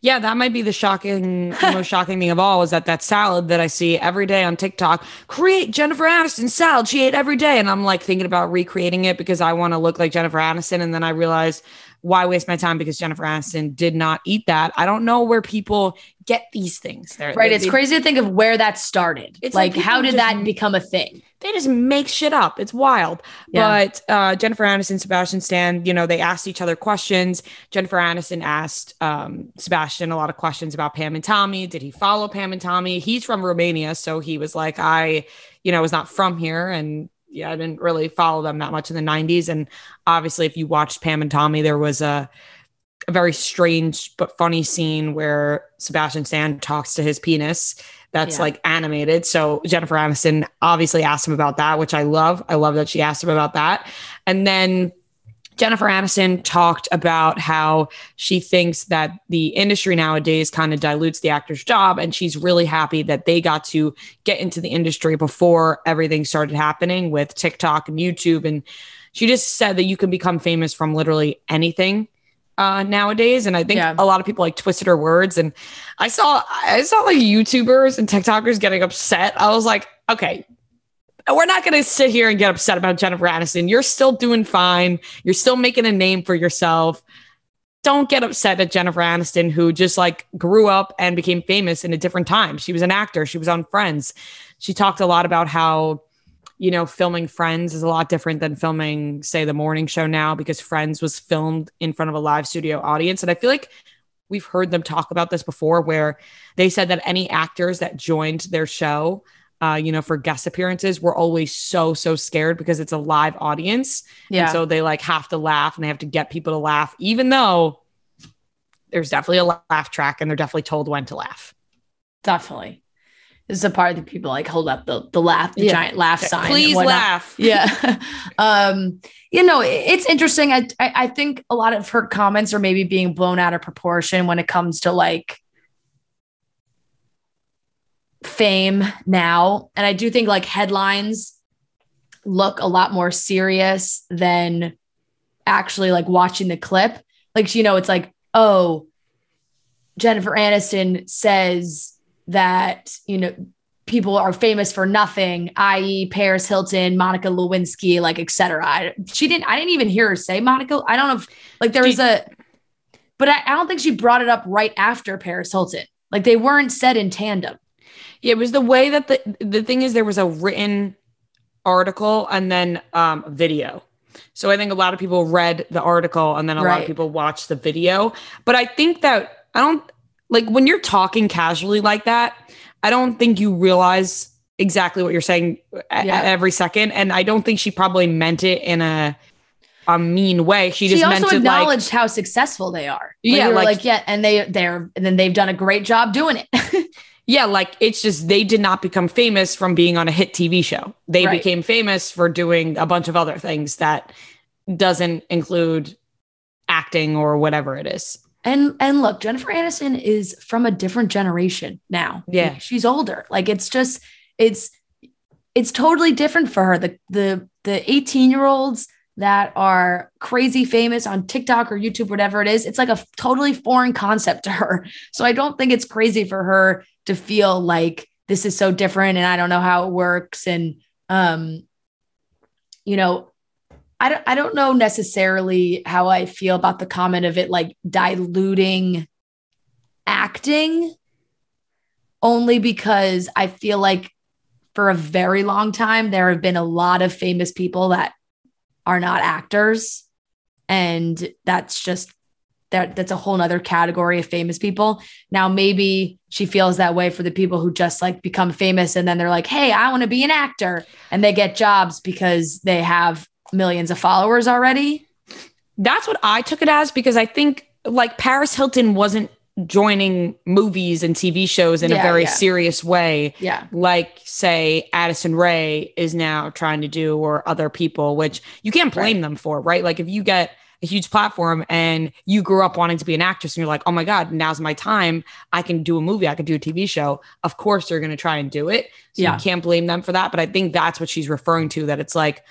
Yeah, that might be the shocking, the most shocking thing of all is that that salad that I see every day on TikTok. Create Jennifer Aniston salad. She ate every day, and I'm like thinking about recreating it because I want to look like Jennifer Aniston. And then I realize why waste my time because Jennifer Aniston did not eat that. I don't know where people get these things. They're, Right? they- It's they- crazy to think of where that started. It's like, like how did just- that become a thing? they just make shit up. It's wild. Yeah. But uh, Jennifer Aniston, Sebastian Stan, you know, they asked each other questions. Jennifer Aniston asked um, Sebastian a lot of questions about Pam and Tommy. Did he follow Pam and Tommy? He's from Romania, so he was like, I, you know, was not from here, and yeah, I didn't really follow them that much in the '90s. And obviously, if you watched Pam and Tommy, there was a a very strange but funny scene where Sebastian Stan talks to his penis that's Yeah. like animated. So Jennifer Aniston obviously asked him about that, which I love. I love that she asked him about that. And then Jennifer Aniston talked about how she thinks that the industry nowadays kind of dilutes the actor's job. And she's really happy that they got to get into the industry before everything started happening with TikTok and YouTube. And she just said that you can become famous from literally anything uh, nowadays. And I think Yeah. a lot of people like twisted her words. And I saw, I saw like YouTubers and TikTokers getting upset. I was like, okay, we're not going to sit here and get upset about Jennifer Aniston. You're still doing fine. You're still making a name for yourself. Don't get upset at Jennifer Aniston, who just like grew up and became famous in a different time. She was an actor. She was on Friends. She talked a lot about how, you know, filming Friends is a lot different than filming, say, the morning show now because Friends was filmed in front of a live studio audience. And I feel like we've heard them talk about this before, where they said that any actors that joined their show, uh, you know, for guest appearances we're always so, so scared because it's a live audience. Yeah. And so they like have to laugh and they have to get people to laugh, even though there's definitely a laugh track and they're definitely told when to laugh. Definitely. This is the part that people like hold up the the laugh, the Yeah. giant laugh sign. Please laugh. yeah um you know it- it's interesting I, I i think a lot of her comments are maybe being blown out of proportion when it comes to like fame now and i do think like headlines look a lot more serious than actually like watching the clip like you know it's like oh jennifer aniston says that you know people are famous for nothing, i.e., Paris Hilton, Monica Lewinsky, like etc. I, she didn't. I didn't even hear her say Monica. I don't know if like there was a, but I, I don't think she brought it up right after Paris Hilton. Like they weren't said in tandem. Yeah, it was the way that the the thing is there was a written article and then um video. So I think a lot of people read the article and then a lot of people watched the video. But I think that I don't like when you're talking casually like that, I don't think you realize exactly what you're saying Yeah. every second. And I don't think she probably meant it in a a mean way. She She, just also meant it like acknowledged how successful they are. Yeah, like- like, yeah, and they they're and then they've done a great job doing it. Yeah, like it's just they did not become famous from being on a hit TV show. They Right. became famous for doing a bunch of other things that doesn't include acting or whatever it is. And and look, Jennifer Aniston is from a different generation now. Yeah. She's older. Like it's just it's it's totally different for her. The the the 18-year-olds that are crazy famous on TikTok or YouTube, whatever it is, it's like a totally foreign concept to her. So I don't think it's crazy for her to feel like this is so different and I don't know how it works. And um, you know, I don't I don't know necessarily how I feel about the comment of it like diluting acting only because I feel like for a very long time there have been a lot of famous people that are not actors. And that's just that that's a whole nother category of famous people. Now maybe she feels that way for the people who just like become famous and then they're like hey i want to be an actor. And they get jobs because they have millions of followers already. That's what I took it as because I think like Paris Hilton wasn't joining movies and TV shows in a very yeah. serious way. yeah like say Addison Rae is now trying to do or other people, which you can't blame Right. them for, right? Like if you get a huge platform and you grew up wanting to be an actress and you're like, oh my God, now's my time. I can do a movie, I can do a TV show. Of course they're gonna try and do it. So Yeah. you can't blame them for that. But I think that's what she's referring to, that it's like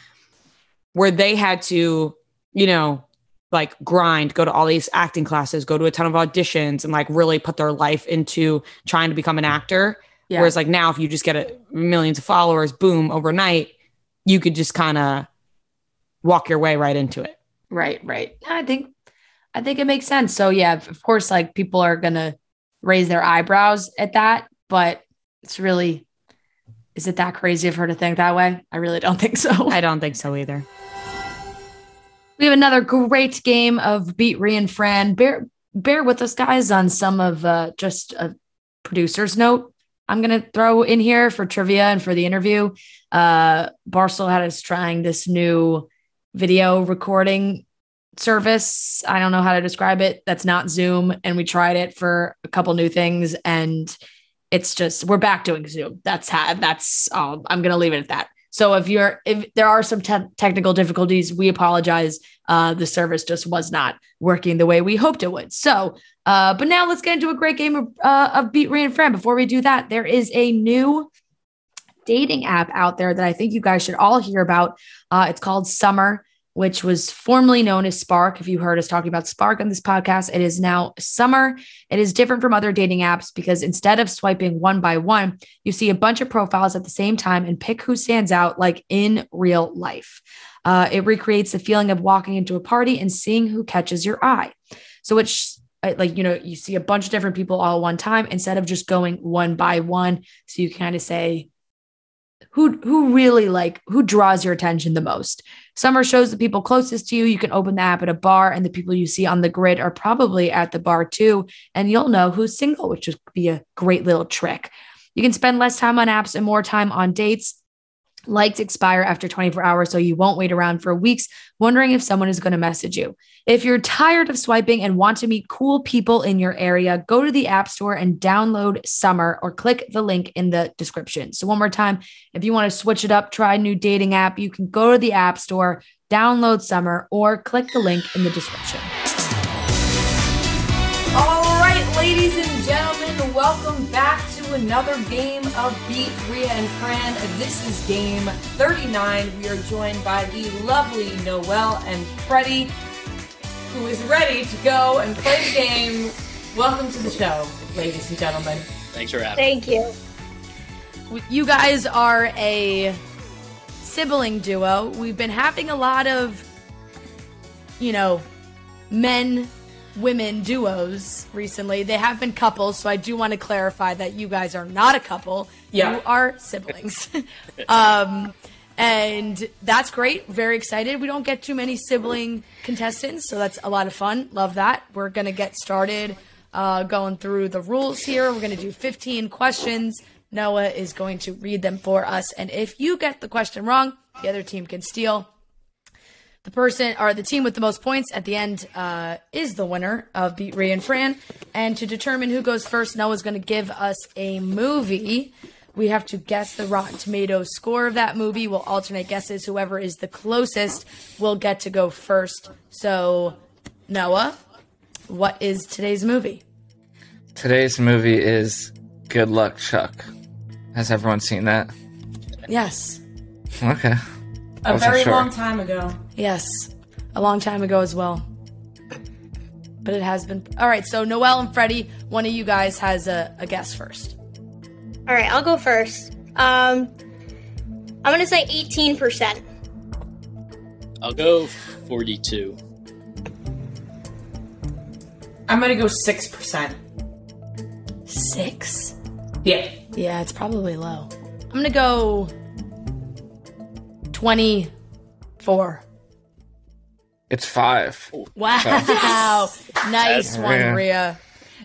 where they had to, you know, like grind, go to all these acting classes, go to a ton of auditions and like really put their life into trying to become an actor. yeah Whereas like now, if you just get a, millions of followers, boom, overnight, you could just kind of walk your way right into it. Right, right. I think I think it makes sense. So yeah, of course, like people are gonna raise their eyebrows at that, but it's really is it that crazy of her to think that way? I really don't think so. I don't think so either. We have another great game of Beat Ria and Fran. Bear bear with us, guys, on some of uh, just a producer's note. I'm gonna throw in here for trivia and for the interview. Uh, Barstool had us trying this new video recording service. I don't know how to describe it. That's not Zoom, and we tried it for a couple new things, and it's just we're back doing Zoom. That's how. That's. Oh, I'm gonna leave it at that. So if you're if there are some te- technical difficulties, we apologize. Uh, the service just was not working the way we hoped it would. So, uh, but now let's get into a great game of, uh, of Beat Ria and Fran. Before we do that, there is a new dating app out there that I think you guys should all hear about. Uh, it's called Summer, which was formerly known as Spark. If you heard us talking about Spark on this podcast, it is now Summer. It is different from other dating apps because instead of swiping one by one, you see a bunch of profiles at the same time and pick who stands out like in real life. Uh, it recreates the feeling of walking into a party and seeing who catches your eye. So it's uh, like, you know, you see a bunch of different people all one time instead of just going one by one. So you kind of say, who who really like who draws your attention the most. summer shows the people closest to you. You can open the app at a bar, and the people you see on the grid are probably at the bar too, and you'll know who's single, which would be a great little trick. You can spend less time on apps and more time on dates. Likes expire after 24 hours, so you won't wait around for weeks wondering if someone is going to message you. If you're tired of swiping and want to meet cool people in your area, go to the App Store and download Summer or click the link in the description. So, one more time, if you want to switch it up, try a new dating app, you can go to the App Store, download Summer, or click the link in the description. All right, ladies and gentlemen, welcome another game of Beat Ria and Fran. This is game 39. We are joined by the lovely Noelle and Freddie, who is ready to go and play the game. Welcome to the show, ladies and gentlemen. Thanks for having Thank you. You guys are a sibling duo. We've been having a lot of, you know, men women duos recently. They have been couples, so I do want to clarify that you guys are not a couple. Yeah. You are siblings. um, and that's great. Very excited. We don't get too many sibling contestants, so that's a lot of fun. Love that. We're going to get started uh, going through the rules here. We're going to do 15 questions. Noah is going to read them for us. And if you get the question wrong, the other team can steal the person or the team with the most points at the end uh, is the winner of Beat Ria and Fran. And to determine who goes first, Noah's going to give us a movie. We have to guess the Rotten Tomatoes score of that movie. We'll alternate guesses. Whoever is the closest will get to go first. So, Noah, what is today's movie? Today's movie is Good Luck Chuck. Has everyone seen that? Yes. Okay. A Wasn't very sure. long time ago. Yes. A long time ago as well. But it has been. All right. So, Noel and Freddie, one of you guys has a, a guess first. All right, I'll go first. Um, I'm gonna say 18%. I'll go 42. I'm gonna go six percent. Six. Yeah. Yeah, it's probably low. I'm gonna go twenty-four. It's five. Wow, nice one, Ria. Ria.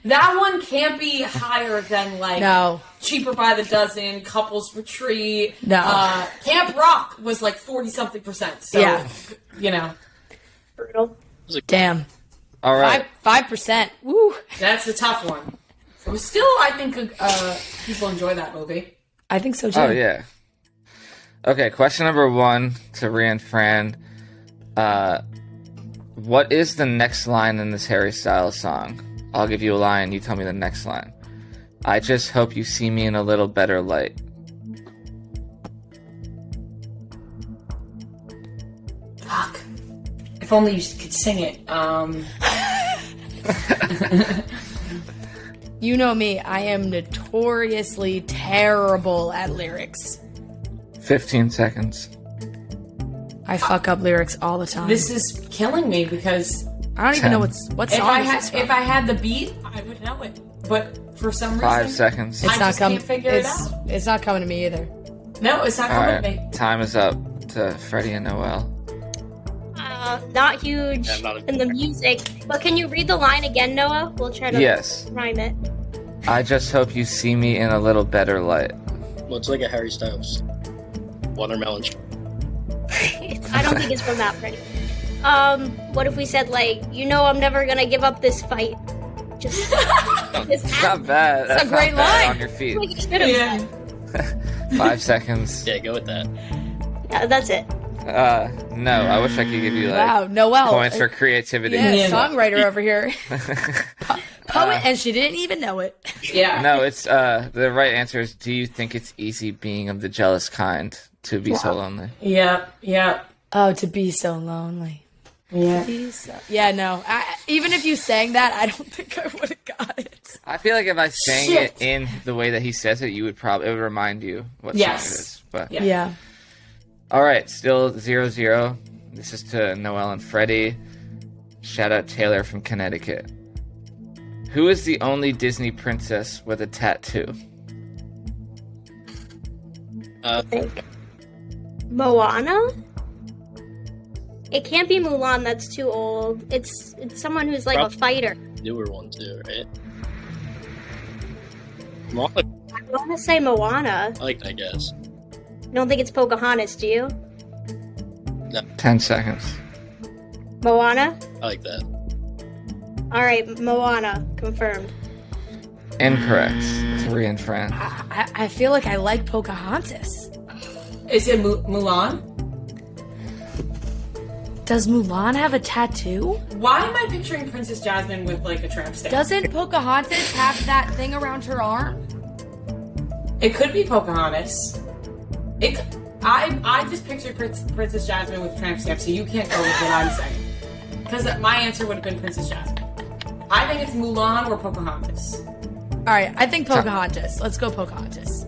That one can't be higher than like No, cheaper by the dozen, couples retreat. No. Uh, Camp Rock was like forty something percent. So Yeah. you know, Brutal. damn, All right. five five percent. Woo! that's the tough one. So still, I think uh, people enjoy that movie. I think so too. Oh yeah. Okay, question number one to Ria and Fran. Uh, what is the next line in this Harry Styles song? I'll give you a line. You tell me the next line. I just hope you see me in a little better light. Fuck. If only you could sing it. Um, You know me. I am notoriously terrible at lyrics. Fifteen seconds. I fuck up lyrics all the time. this is killing me because I don't even know Ten. what's what if song I is had from? if I had the beat, I would know it. But for some reason, Five seconds. I it's not just coming. can't figure it It's out. it's not coming to me either. no, it's not All coming to me. right. Time is up to Freddie and Noel. Uh, not huge Yeah, not a- in the music, but can you read the line again, Noah? We'll try to Yes. rhyme it. I just hope you see me in a little better light. Looks like a Harry Styles. Watermelon. I don't think it's from that pretty. Um, what if we said like, you know, I'm never gonna give up this fight. Just, just It's not bad. That's a great not line. on your feet. like you Yeah. Five seconds. Yeah, go with that. Yeah, that's it. Uh, no, I wish I could give you like wow, Noelle. points for creativity. yeah, Yeah. songwriter over here. Poet, and she didn't even know it. Yeah. no, it's uh the right answer is do you think it's easy being of the jealous kind to be so lonely? Yeah, yeah. Oh, to be so lonely. Yeah. So- Yeah, no. I, even if you sang that, I don't think I would have got it. I feel like if I sang Shit. it in the way that he says it, you would probably it would remind you what Yes. song it is. But Yeah. Yeah. all right, still zero zero. This is to Noel and Freddie. Shout out Taylor from Connecticut. Who is the only Disney princess with a tattoo? Uh, think. Moana? It can't be Mulan. That's too old. It's it's someone who's like a fighter. newer one too, right? Mo- I want to say Moana. I like that guess. I don't think it's Pocahontas. Do you? No. 10 seconds. Moana. I like that. All right, Moana confirmed. Incorrect. Three and Fran. I, I- I feel like I like Pocahontas. Is it Mu- Mulan? Does Mulan have a tattoo? Why am I picturing Princess Jasmine with like a tramp stamp? Doesn't Pocahontas have that thing around her arm? It could be Pocahontas. It. c- I I just pictured Prince, Princess Jasmine with tramp stamp, so you can't go with what I'm saying. Because my answer would have been Princess Jasmine. I think it's Mulan or Pocahontas. All right, I think Pocahontas. Let's go Pocahontas.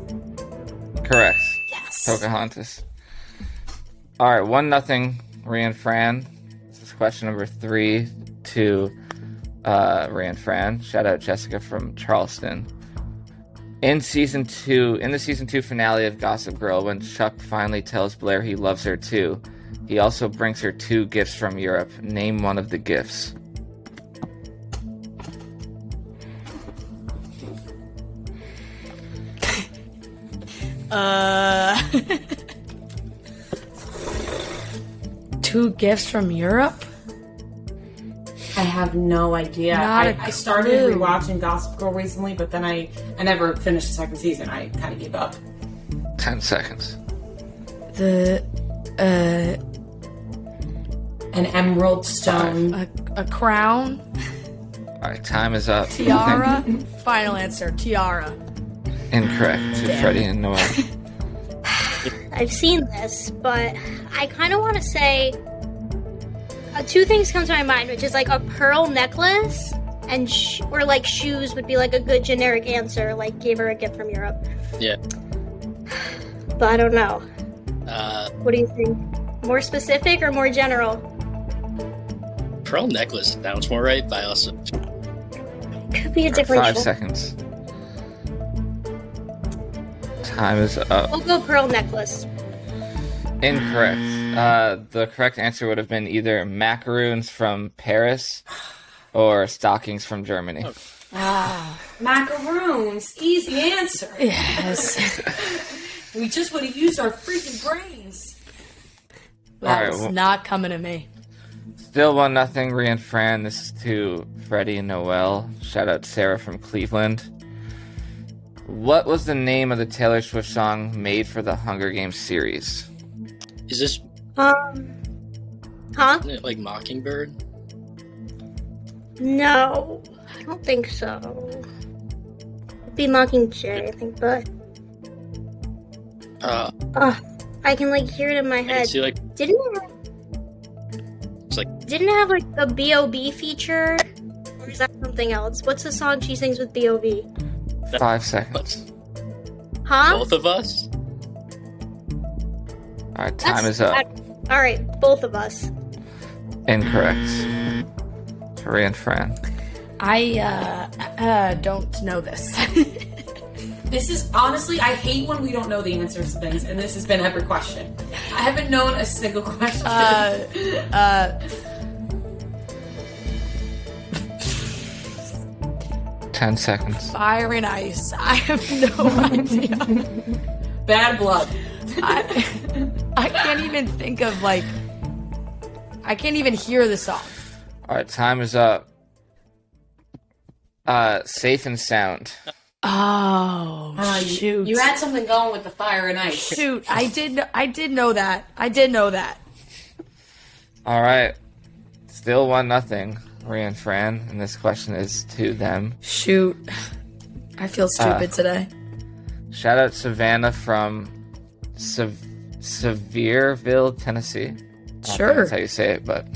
Correct. Yes. Pocahontas. All right, one nothing. Ria and Fran. This is question number three to uh, Ria and Fran. Shout out Jessica from Charleston. In season two, in the season two finale of Gossip Girl, when Chuck finally tells Blair he loves her too, he also brings her two gifts from Europe. Name one of the gifts. Uh. Two gifts from Europe? I have no idea. Not I, a I started clue. rewatching Gossip Girl recently, but then I I never finished the second season. I kind of gave up. Ten seconds. The. Uh. An emerald stone. A, a crown? All right, time is up. Tiara? Final answer tiara. Incorrect. To Freddie and Noel. I've seen this, but I kind of want to say uh, two things come to my mind, which is like a pearl necklace and sh- or like shoes would be like a good generic answer. Like gave her a gift from Europe, Yeah. but I don't know. Uh, What do you think? More specific or more general? pearl necklace sounds more right, but I also Could be a different. Five cho- seconds. Time is up. We'll go pearl necklace. Incorrect. Uh, the correct answer would have been either macaroons from Paris or stockings from Germany. Ah. Macaroons, easy answer. Yes. We just would have used our freaking brains. That All right, was well- not coming to me. Still one nothing. Ria and Fran. This is to Freddie and Noel. Shout out Sarah from Cleveland. What was the name of the Taylor Swift song made for the Hunger Games series? is this Um. Huh? isn't it like Mockingbird? No, I don't think so. It'd be Mockingjay, I think, but Uh, uh, I can like hear it in my I head. see like Didn't it have, it's like didn't it have like a B.O.B. feature? Or is that something else? What's the song she sings with B.O.B.? Five seconds. Huh? Both of us? All right, time That's- is up. I- all right, both of us. Incorrect. To Ria and Fran. I uh, uh don't know this. This is honestly, I hate when we don't know the answers to things, and this has been every question. I haven't known a single question. uh, uh, Ten seconds. fire and ice. I have no idea. Bad blood. I, I can't even think of like. I can't even hear the song. All right, time is up. Uh, safe and sound. Oh you- shoot! You, had something going with the fire and ice. shoot. I did. I did know that. I did know that. All right, still one nothing. Ria and Fran, and this question is to them. Shoot. I feel uh, stupid today. Shout out Savannah from Sev- Sevierville, Tennessee. I don't think Sure. That's how you say it, but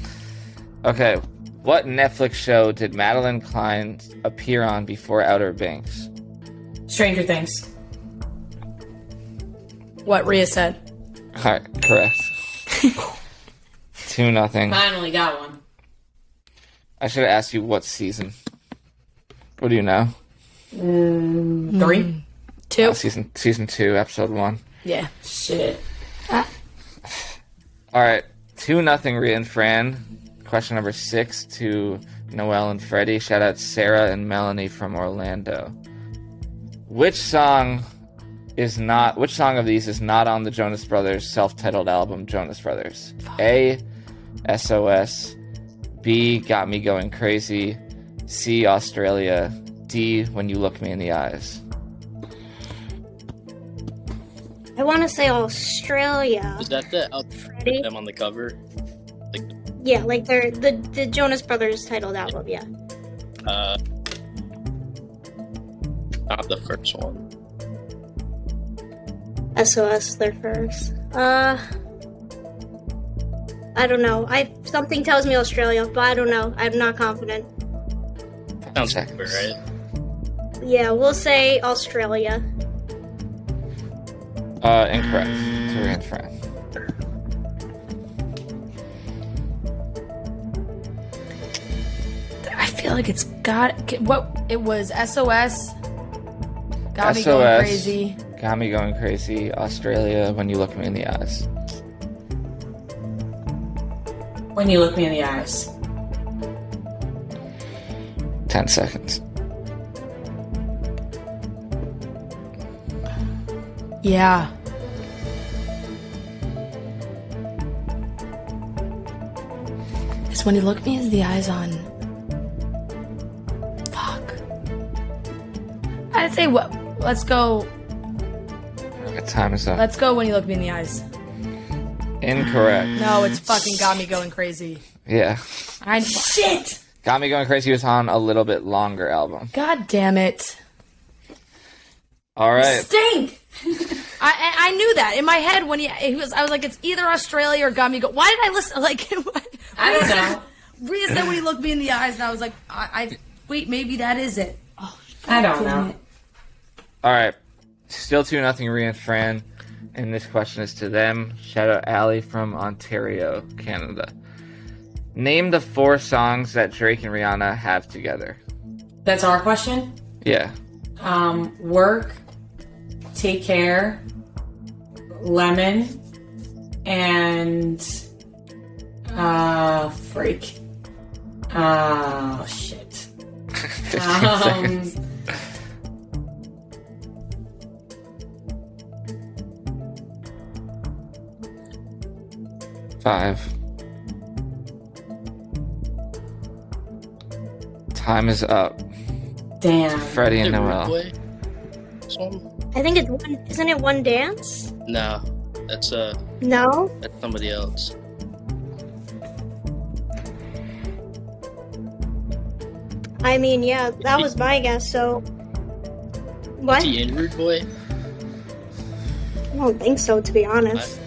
okay. What Netflix show did Madelyn Cline appear on before Outer Banks? Stranger Things. What Ria said. All right, correct. Two nothing. Finally got one. I should have asked you what season. What do you know? Three. Two. Uh, season season two, episode one. Yeah. Shit. All right, two nothing Ria and Fran. Question number six to Noel and Freddie. Shout out Sarah and Melanie from Orlando. Which song is not? Which song of these is not on the Jonas Brothers self-titled album Jonas Brothers? A. SOS. B. Got Me Going Crazy. C. Australia. D. When You Look Me in the Eyes. I want to say Australia. Is that the out Freddie? them on the cover? Like, Yeah, like they're the the Jonas Brothers titled album. Yeah. uh, not the first one. SOS their first. Uh I don't know. I something tells me Australia, but I don't know. I'm not confident. Sounds Seconds. right? Yeah, we'll say Australia. Uh, incorrect. To Ria and Fran. I feel like it's got what it was SOS. Got me going crazy. Got me going crazy. Australia, when you look me in the eyes. When you look me in the eyes. 10 seconds. Yeah. It's when you look me in the eyes on. Fuck. I'd say what? Let's go. Okay, time is up. Let's go when you look me in the eyes. Incorrect. No, it's fucking got me going crazy. Yeah. I shit. Got me going crazy was on a little bit longer album. God damn it. All right. Stink. I, I I knew that in my head when he, he was. I was like, it's either Australia or got me go. Why did I listen? Like, I don't know. Ria said when he looked me in the eyes, and I was like, I, I wait, maybe that is it. Oh, I don't know. it. All right. Still 2 nothing Ria and Fran. And this question is to them. Shout out Allie from Ontario, Canada. Name the four songs that Drake and Rihanna have together. That's our question. Yeah. Um, work, take care, lemon, and uh, freak. Oh shit. Um, Five. Time is up. damn. Freddie and Is Noel. Boy? This one? I think it's one. Isn't it one dance? No, that's uh, No. that's somebody else. I mean, yeah, that was my guess. So. What? Is he in Rude Boy? I don't think so, to be honest.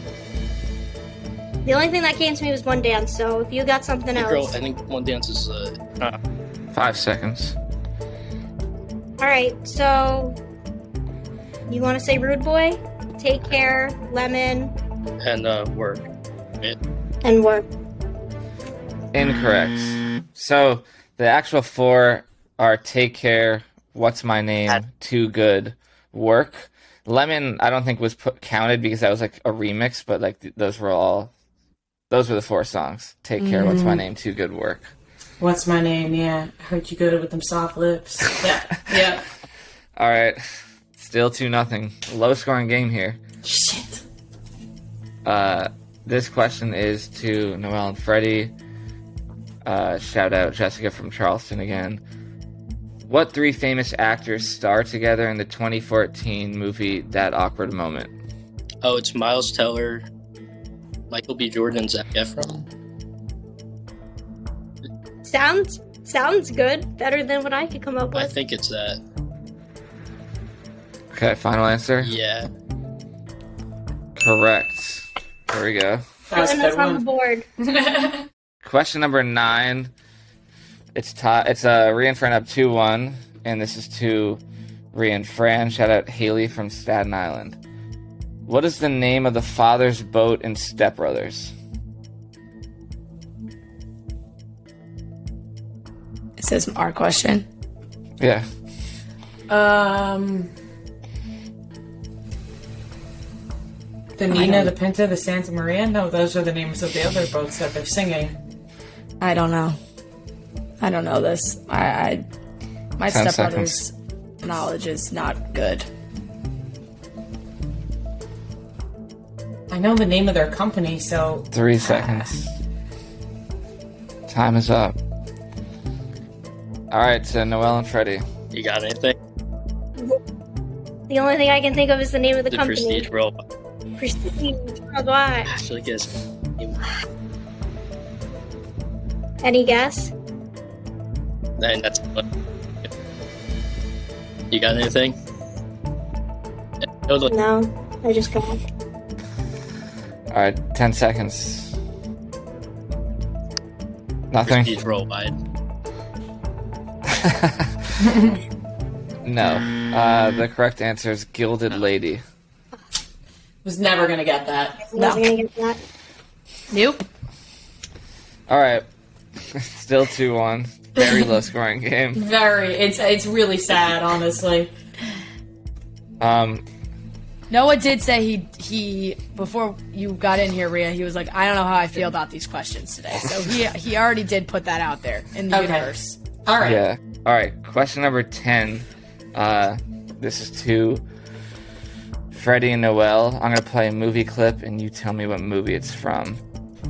The only thing that came to me was one dance. So if you got something The girl, else, I think one dance is uh, uh, Five seconds. all right. So you want to say rude boy? Take care, lemon, and uh, work. and work. Incorrect. So the actual four are Take Care, What's My Name, Too Good, Work. Lemon, I don't think was put counted because that was like a remix, but like th- those were all, those were the four songs. Take Care, What's My Name, Too Good, Work. What's my name? Yeah, I heard you good with them soft lips. Yeah, yeah. All right, still two nothing. Low scoring game here. Shit. Uh, this question is to Noel and Freddie. Uh, shout out Jessica from Charleston again. What three famous actors star together in the 2014 movie That Awkward Moment? Oh, it's Miles Teller, Michael B. Jordan, and Zac Efron. Sounds sounds good. Better than what I could come up with. I think it's that. Okay, final answer. Yeah. Correct. There we go. That was a Putting us good on the one. board. Question number nine. It's tie. It's uh, Ria and up two one, and this is to Ria and Shout out Haley from Staten Island. What is the name of the father's boat in Step Brothers? It says our question. Yeah. Um. The Nina, the Pinta, the Santa Maria? No, those are the names of the other boats that they're singing. I don't know. I don't know this. I, I my Ten stepbrother's knowledge is not good. I know the name of their company, so Three seconds. Time is up. All right, so Noel and Freddie. You got anything? The only thing I can think of is the name of the, The company. Prestige Robot. Prestige Worldwide. I feel like it's. Any guess? And that's. You got anything? It was like- No, I just got. All right, ten seconds. Nothing. Prestige Worldwide. No. Uh, the correct answer is Gilded Lady. was never gonna get that. I wasn't gonna get that. Nope. All right, still two one. Very low scoring game. Very. It's it's really sad, honestly. Um, Noah did say he he before you got in here, Ria. He was like, I don't know how I feel about these questions today. So he he already did put that out there in the Okay. universe. All right. yeah. All right. Question number ten. Uh, this is to Freddie and Noel. I'm gonna play a movie clip, and you tell me what movie it's from.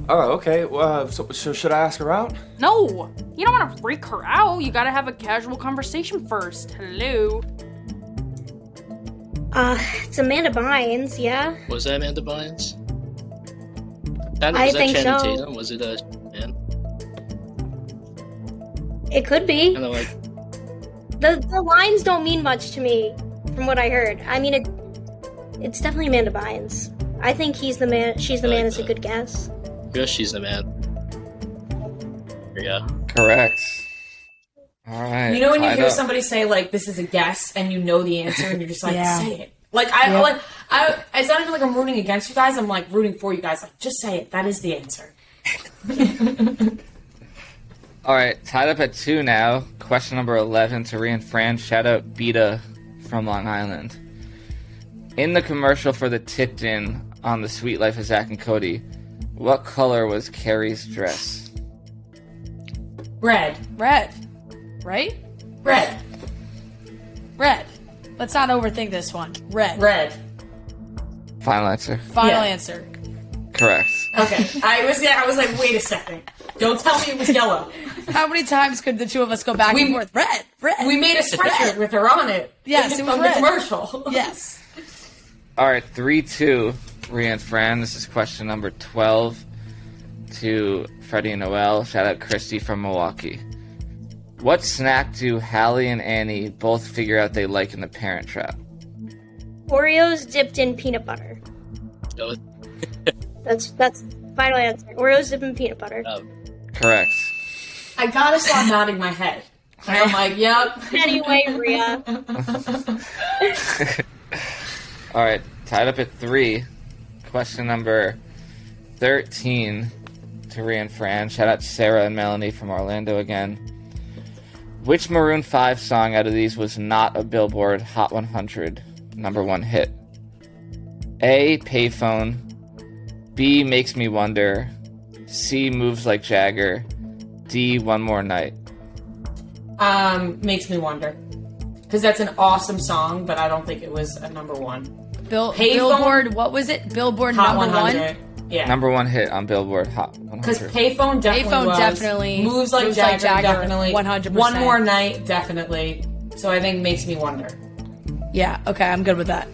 Oh, okay. Uh, so, so should I ask her out? No, you don't want to freak her out. You gotta have a casual conversation first. Hello. Uh, it's Amanda Bynes, yeah. Was that Amanda Bynes? That, I was that think Channing so. Tatum? Was it a man? It could be. Kind of like The the lines don't mean much to me, from what I heard. I mean, it it's definitely Amanda Bynes. I think he's the man. She's the I like man. Is a good guess. yes, she's the man. Yeah. Correct. All right. You know when you hear up. somebody say like this is a guess and you know the answer and you're just like Yeah. say it. Like I Yeah. like I it's not even like I'm rooting against you guys. I'm like rooting for you guys. Like just say it. That is the answer. All right, tied up at two now. Question number 11 to Ria and Fran. Shout out Beta from Long Island. In the commercial for the Tipton on The Suite Life of Zack and Cody, what color was Carey's dress? Red. Red, right? Red. Red. Let's not overthink this one. Red. Red. Final answer. Final Yeah. answer. Correct. Okay. I was yeah, I was like, wait a second. Don't tell me it was yellow. How many times could the two of us go back We- and forth? Red, red. We made a sweatshirt with her on it. Yes, it was from red. the commercial. yes. All right, 3 2, Ria and Fran. This is question number 12 to Freddie and Noel. Shout out Christy from Milwaukee. What snack do Hallie and Annie both figure out they like in the Parent Trap? Oreos dipped in peanut butter. So, That's that's final answer. Oreos dipped in peanut butter. um, Correct. I gotta stop nodding my head. And I'm like, yep. Anyway, Ria. All right, tied up at three. Question number 13 to Ria and Fran. Shout out to Sarah and Melanie from Orlando again. Which Maroon 5 song out of these was not a Billboard Hot 100 number one hit? A. Payphone. B. Makes Me Wonder. C. Moves Like Jagger. D. One More Night. Um, makes me wonder. Because that's an awesome song, but I don't think it was a number one. Bill, Payphone? Billboard. What was it? Billboard Hot number 100. one. Yeah. Number one hit on Billboard Hot Because payphone definitely Payphone was. definitely. moves like Moves Jagger, Like Jagger, definitely 100%. One more night definitely. So I think makes me wonder. Yeah. Okay, I'm good with that.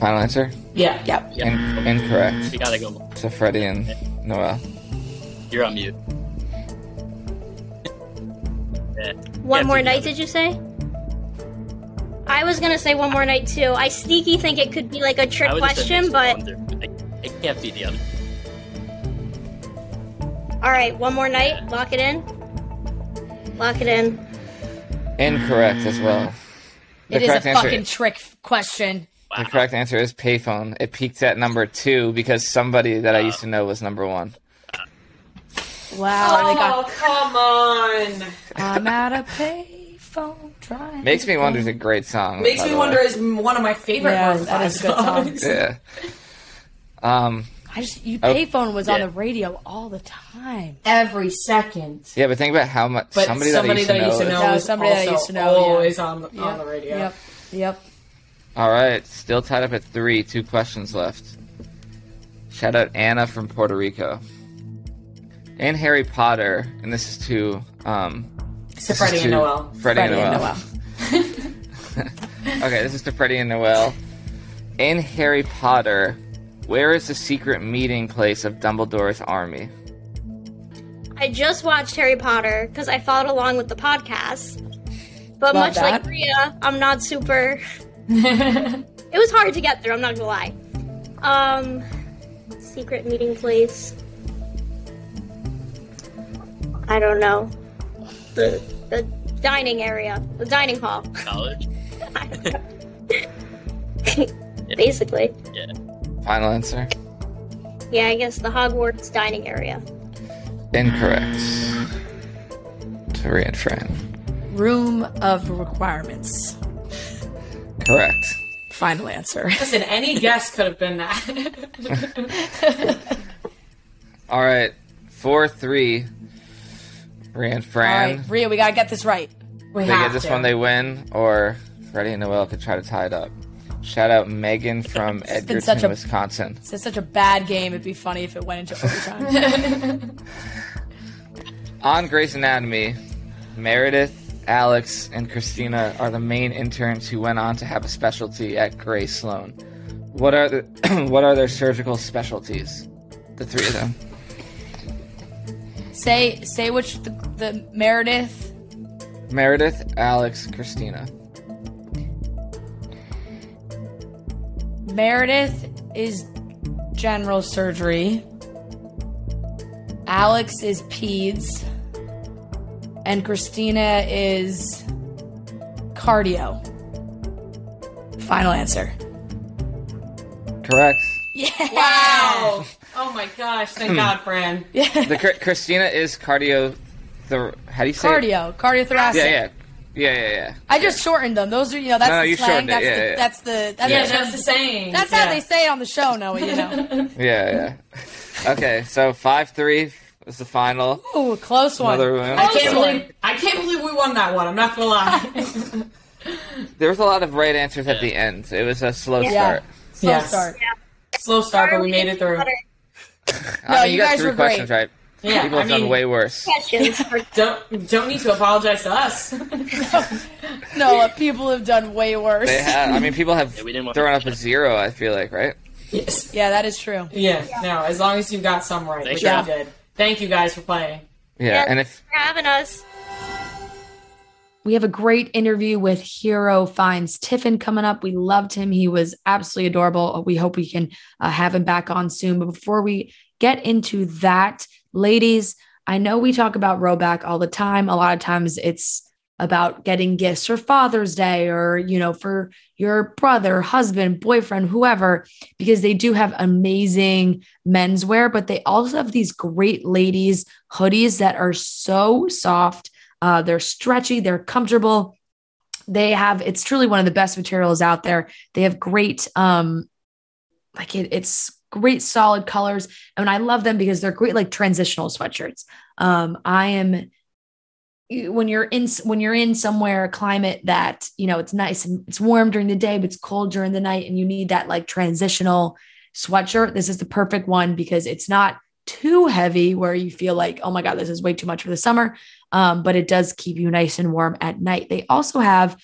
Final answer? Yeah. Yep. yeah. In- incorrect. You gotta go. So Freddie and Noel. You're on mute. Yeah. One Yeah, more night, did you say? I was gonna say one more night too. I sneaky think it could be like a trick I would have said question, but Wonder. It, it can't be the other. all right, one more night. Lock it in. Lock it in. Incorrect as well. The It is a correct answer- fucking trick question. The correct answer is payphone. It peaked at number two because somebody that I used to know was number one. Wow. They got, Oh come on! I'm at a payphone. phone, try. Makes Me Wonder is a great song. Makes Me Wonder is one of my favorite Yeah, Maroon that 5 is a good song. songs. Yeah. Um. I just you Oh, payphone was on the radio all the time. Every second. Yeah, but think about how much But somebody, somebody, that I used to know. I used to know Yeah, was somebody that I used to know, yeah. always on, on Yep, the radio. Yep. Yep. All right, still tied up at three. Two questions left. Shout out Anna from Puerto Rico. In Harry Potter, and this is to um, To this Freddie is and to Noel. Freddie, and Freddie Noel. and okay, this is to Freddie and Noel. In Harry Potter, where is the secret meeting place of Dumbledore's army? I just watched Harry Potter because I followed along with the podcast. But Love much that. like Ria, I'm not super. it was hard to get through. I'm not gonna lie. Um, secret meeting place. I don't know. The the dining area, the dining hall. College. Basically, Final answer. yeah. I guess the Hogwarts dining area. Incorrect. Tori and Fran. Room of requirements. Correct. Final answer. Listen, any guess could have been that. All right, four three. Ria and All Fran. right, Ria, we gotta get this right. We they have get this to. one, they win, or Freddie and Noel could try to tie it up. Shout out Megan from such a- Wisconsin. It's such a bad game. It'd be funny if it went into overtime. On Grey's Anatomy, Meredith, Alex, and Cristina are the main interns who went on to have a specialty at Grey Sloan. What are the what are their surgical specialties? The three of them. say say which the, the Meredith. Meredith, Alex, Cristina. Meredith is general surgery. Alex is peds. And Cristina is cardio. Final answer. Correct. Yeah. Wow. Oh my gosh. Thank hmm. God, Fran. The Cristina is cardio. The how do you say? it? Cardio, cardiothoracic. Yeah, yeah, yeah, yeah, yeah. I just shortened them. Those are you know that's No, no, the you slang. shortened it. That's, Yeah, the, yeah. that's the that's Yeah, the that's the saying. That's yeah. how they say it on the show, Noah. You know. Yeah, yeah. Okay, so five three is the final. Ooh, close one. Another one. I can't believe I can't believe we won that one. I'm not gonna lie. There was a lot of right answers at the end. It was a slow Yeah. start. Slow Yes. start. Slow start, but we made it through. I mean, you you got guys three were great. questions right. Yeah, People I have done mean, way worse. Don't don't need to apologize to us. No, people have done way worse. They have. I mean, people have Yeah, we didn't want thrown up a zero. I feel like, right? yes. Yeah, that is true. Yeah. No. As long as you got some right, Thanks, which I did. Thank you guys for playing. Yeah. Yeah. And if for having us. We have a great interview with Hero Fiennes Tiffin coming up. We loved him. He was absolutely adorable. We hope we can uh, have him back on soon. But before we get into that, ladies, I know we talk about Rhoback all the time. A lot of times it's about getting gifts for Father's Day or, you know, for your brother, husband, boyfriend, whoever, because they do have amazing menswear, but they also have these great ladies hoodies that are so soft. Uh, they're stretchy, they're comfortable. They have it's truly one of the best materials out there. They have great um like it, it's great solid colors and I love them because they're great like transitional sweatshirts. Um I am when you're in when you're in somewhere a climate that you know it's nice and it's warm during the day but it's cold during the night and you need that like transitional sweatshirt this is the perfect one because it's not too heavy where you feel like oh my god this is way too much for the summer um, but it does keep you nice and warm at night they also have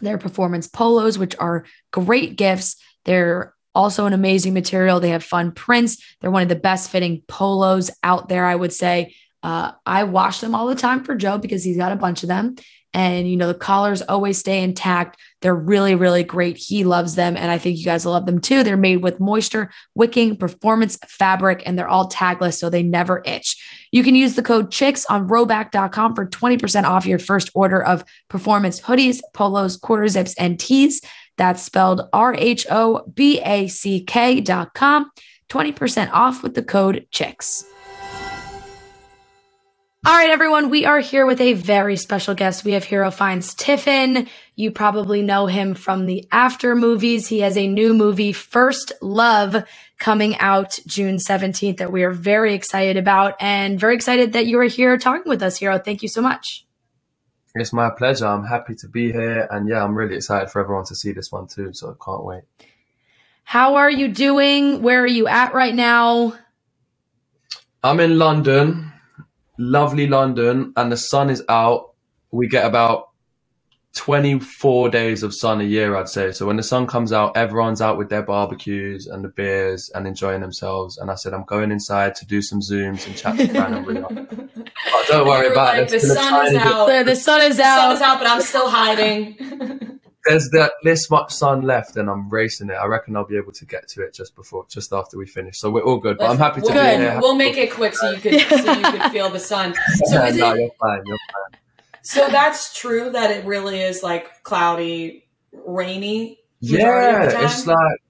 their performance polos which are great gifts they're also an amazing material they have fun prints they're one of the best fitting polos out there i would say uh, I wash them all the time for Joe because he's got a bunch of them. And, you know, the collars always stay intact. They're really, really great. He loves them. And I think you guys will love them too. They're made with moisture, wicking, performance fabric, and they're all tagless, so they never itch. You can use the code CHICKS on rhoback.com for 20% off your first order of performance hoodies, polos, quarter zips, and tees. That's spelled R H O B A C K dot com. 20% off with the code CHICKS. All right, everyone, we are here with a very special guest. We have Hero Fiennes Tiffin. You probably know him from the After movies. He has a new movie, First Love, coming out June 17th that we are very excited about and very excited that you are here talking with us, Hero. Thank you so much. It's my pleasure. I'm happy to be here. And yeah, I'm really excited for everyone to see this one too. So I can't wait. How are you doing? Where are you at right now? I'm in London lovely London, and the sun is out. We get about 24 days of sun a year, I'd say. So when the sun comes out, everyone's out with their barbecues and the beers and enjoying themselves. And I said, I'm going inside to do some Zooms and chat to Fran and Ria. But oh, don't worry about like, it. The sun is out. The, the sun is out. The sun is out, but I'm still hiding. There's that this much sun left, and I'm racing it. I reckon I'll be able to get to it just before, just after we finish. So we're all good. But I'm happy to we'll, be here. We'll make it quick so you could so you could feel the sun. So is no, it, you're fine. You're fine. So that's true that it really is like cloudy, rainy. Yeah, it's like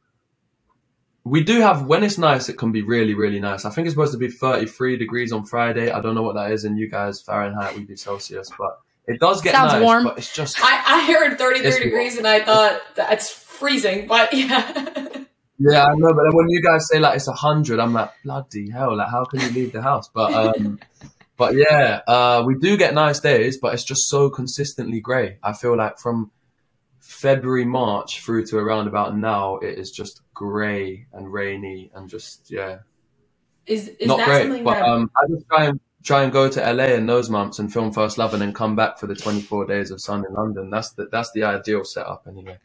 we do have when it's nice, it can be really, really nice. I think it's supposed to be 33 degrees on Friday. I don't know what that is in you guys Fahrenheit, we do Celsius, but it does get Sounds nice. warm. But it's just I, I heard 33 It's degrees and I thought that's freezing, but yeah. yeah, I know. But then when you guys say like it's a hundred, I'm like bloody hell! Like how can you leave the house? But um, but yeah, uh, we do get nice days, but it's just so consistently grey. I feel like from February, March through to around about now, it is just grey and rainy and just yeah, Is is not that great. something But that um, I just try and try and go to LA in those months and film First Love and then come back for the 24 days of sun in London. That's the that's the ideal setup anyway.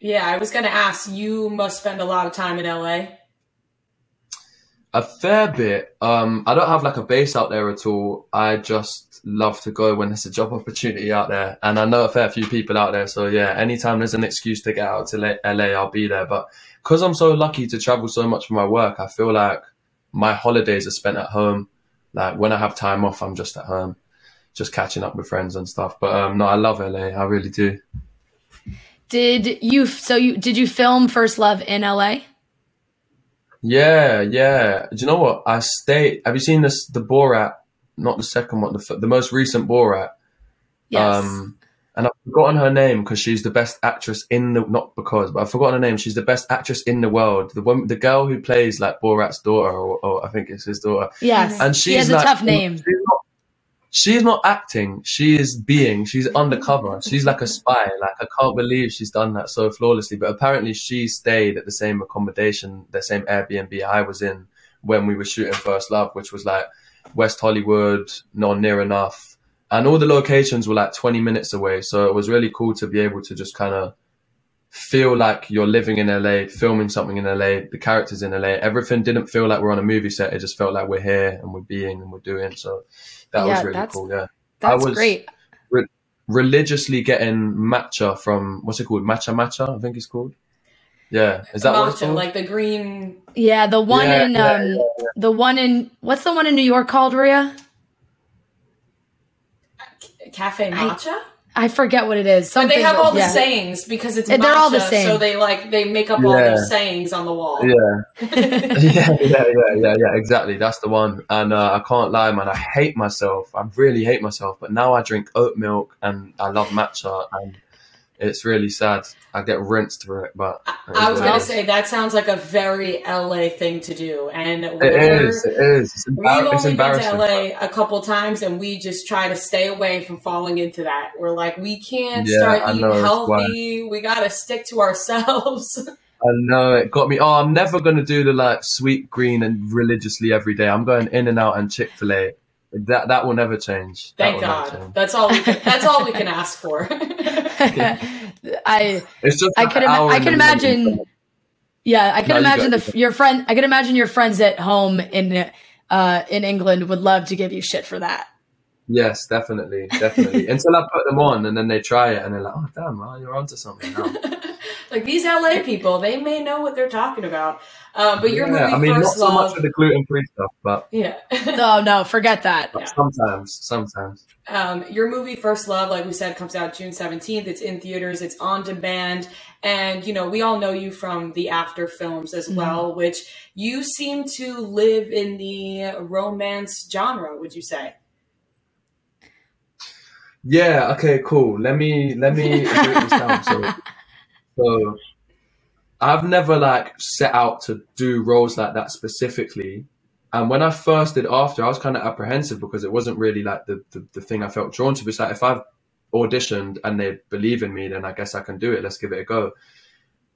Yeah, I was gonna ask, you must spend a lot of time in LA. A fair bit. Um, I don't have like a base out there at all. I just love to go when there's a job opportunity out there, and I know a fair few people out there. So yeah, anytime there's an excuse to get out to La- I'll be there. But because I'm so lucky to travel so much for my work, I feel like my holidays are spent at home. Like when I have time off, I'm just at home, just catching up with friends and stuff. But um, no, I love LA. I really do. Did you so you did you film First Love in LA? Yeah, yeah. Do you know what? I stayed. Have you seen this? The Borat, not the second one, the the most recent Borat. Yes. Um, and I've forgotten her name because she's the best actress in the not because, but I've forgotten her name. She's the best actress in the world. The one, the girl who plays like Borat's daughter, or, or I think it's his daughter. yes. And she she's has a like, tough name. She's not, she's not acting. She is being. She's undercover. She's like a spy. Like I can't believe she's done that so flawlessly. But apparently, she stayed at the same accommodation, the same Airbnb I was in when we were shooting First Love, which was like West Hollywood, not near enough, and all the locations were like 20 minutes away. So it was really cool to be able to just kind of feel like you're living in LA, filming something in LA, the characters in LA. Everything didn't feel like we're on a movie set. It just felt like we're here and we're being and we're doing. So that Yeah, was really that's- cool. Yeah. That's was- great. Re- religiously getting matcha from what's it called? Matcha matcha, I think it's called. Yeah. Is that what it's Matcha, called? like the green Yeah, the one Yeah, in yeah, um yeah, the one in what's the one in New York called, Ria? cafe matcha? I forget what it is. But they have all the yeah. sayings because it's And they're all the matcha, same. So they like they make up all Yeah. those sayings on the wall. Yeah. yeah, yeah, yeah, yeah, yeah, exactly. That's the one. And uh, I can't lie, man. I hate myself. I really hate myself. But now I drink oat milk and I love matcha, and it's really sad. I get rinsed for it, but it I was gonna is. say that sounds like a very LA thing to do, and It we're- It is. It's, We've embar- it's only been to. LA a couple times, and we just try to stay away from falling into that. We're like, we can't Yeah, start I eating know, healthy. We gotta stick to ourselves. I know it got me. Oh, I'm never gonna do the like Sweetgreen and religiously every day. I'm going in and out and Chick Fil A. That that will never change. Thank will God. change. That's all. We can, that's all we can ask for. I It's just I like can an ima- I can the morning. imagine Yeah, I can No, imagine go, the your friend I can imagine your friends at home in uh in England would love to give you shit for that. Yes, definitely, definitely. Until I put them on, and then they try it, and they're like, "Oh, damn, well, you're onto something now." Like these LA people, they may know what they're talking about. Uh, but your yeah, movie I mean, First not so Love, much with the gluten-free stuff, but, yeah. No, no, forget that. but sometimes, sometimes. Um, your movie First Love, like we said, comes out June 17th. It's in theaters, it's on demand. And, you know, we all know you from the after films as Mhm. well, which you seem to live in the romance genre, would you say? Yeah. Okay. Cool. Let me let me break this down. So, I've never like set out to do roles like that specifically. And when I first did After, I was kind of apprehensive because it wasn't really like the, the, the thing I felt drawn to. It's like if I've auditioned and they believe in me, then I guess I can do it. Let's give it a go.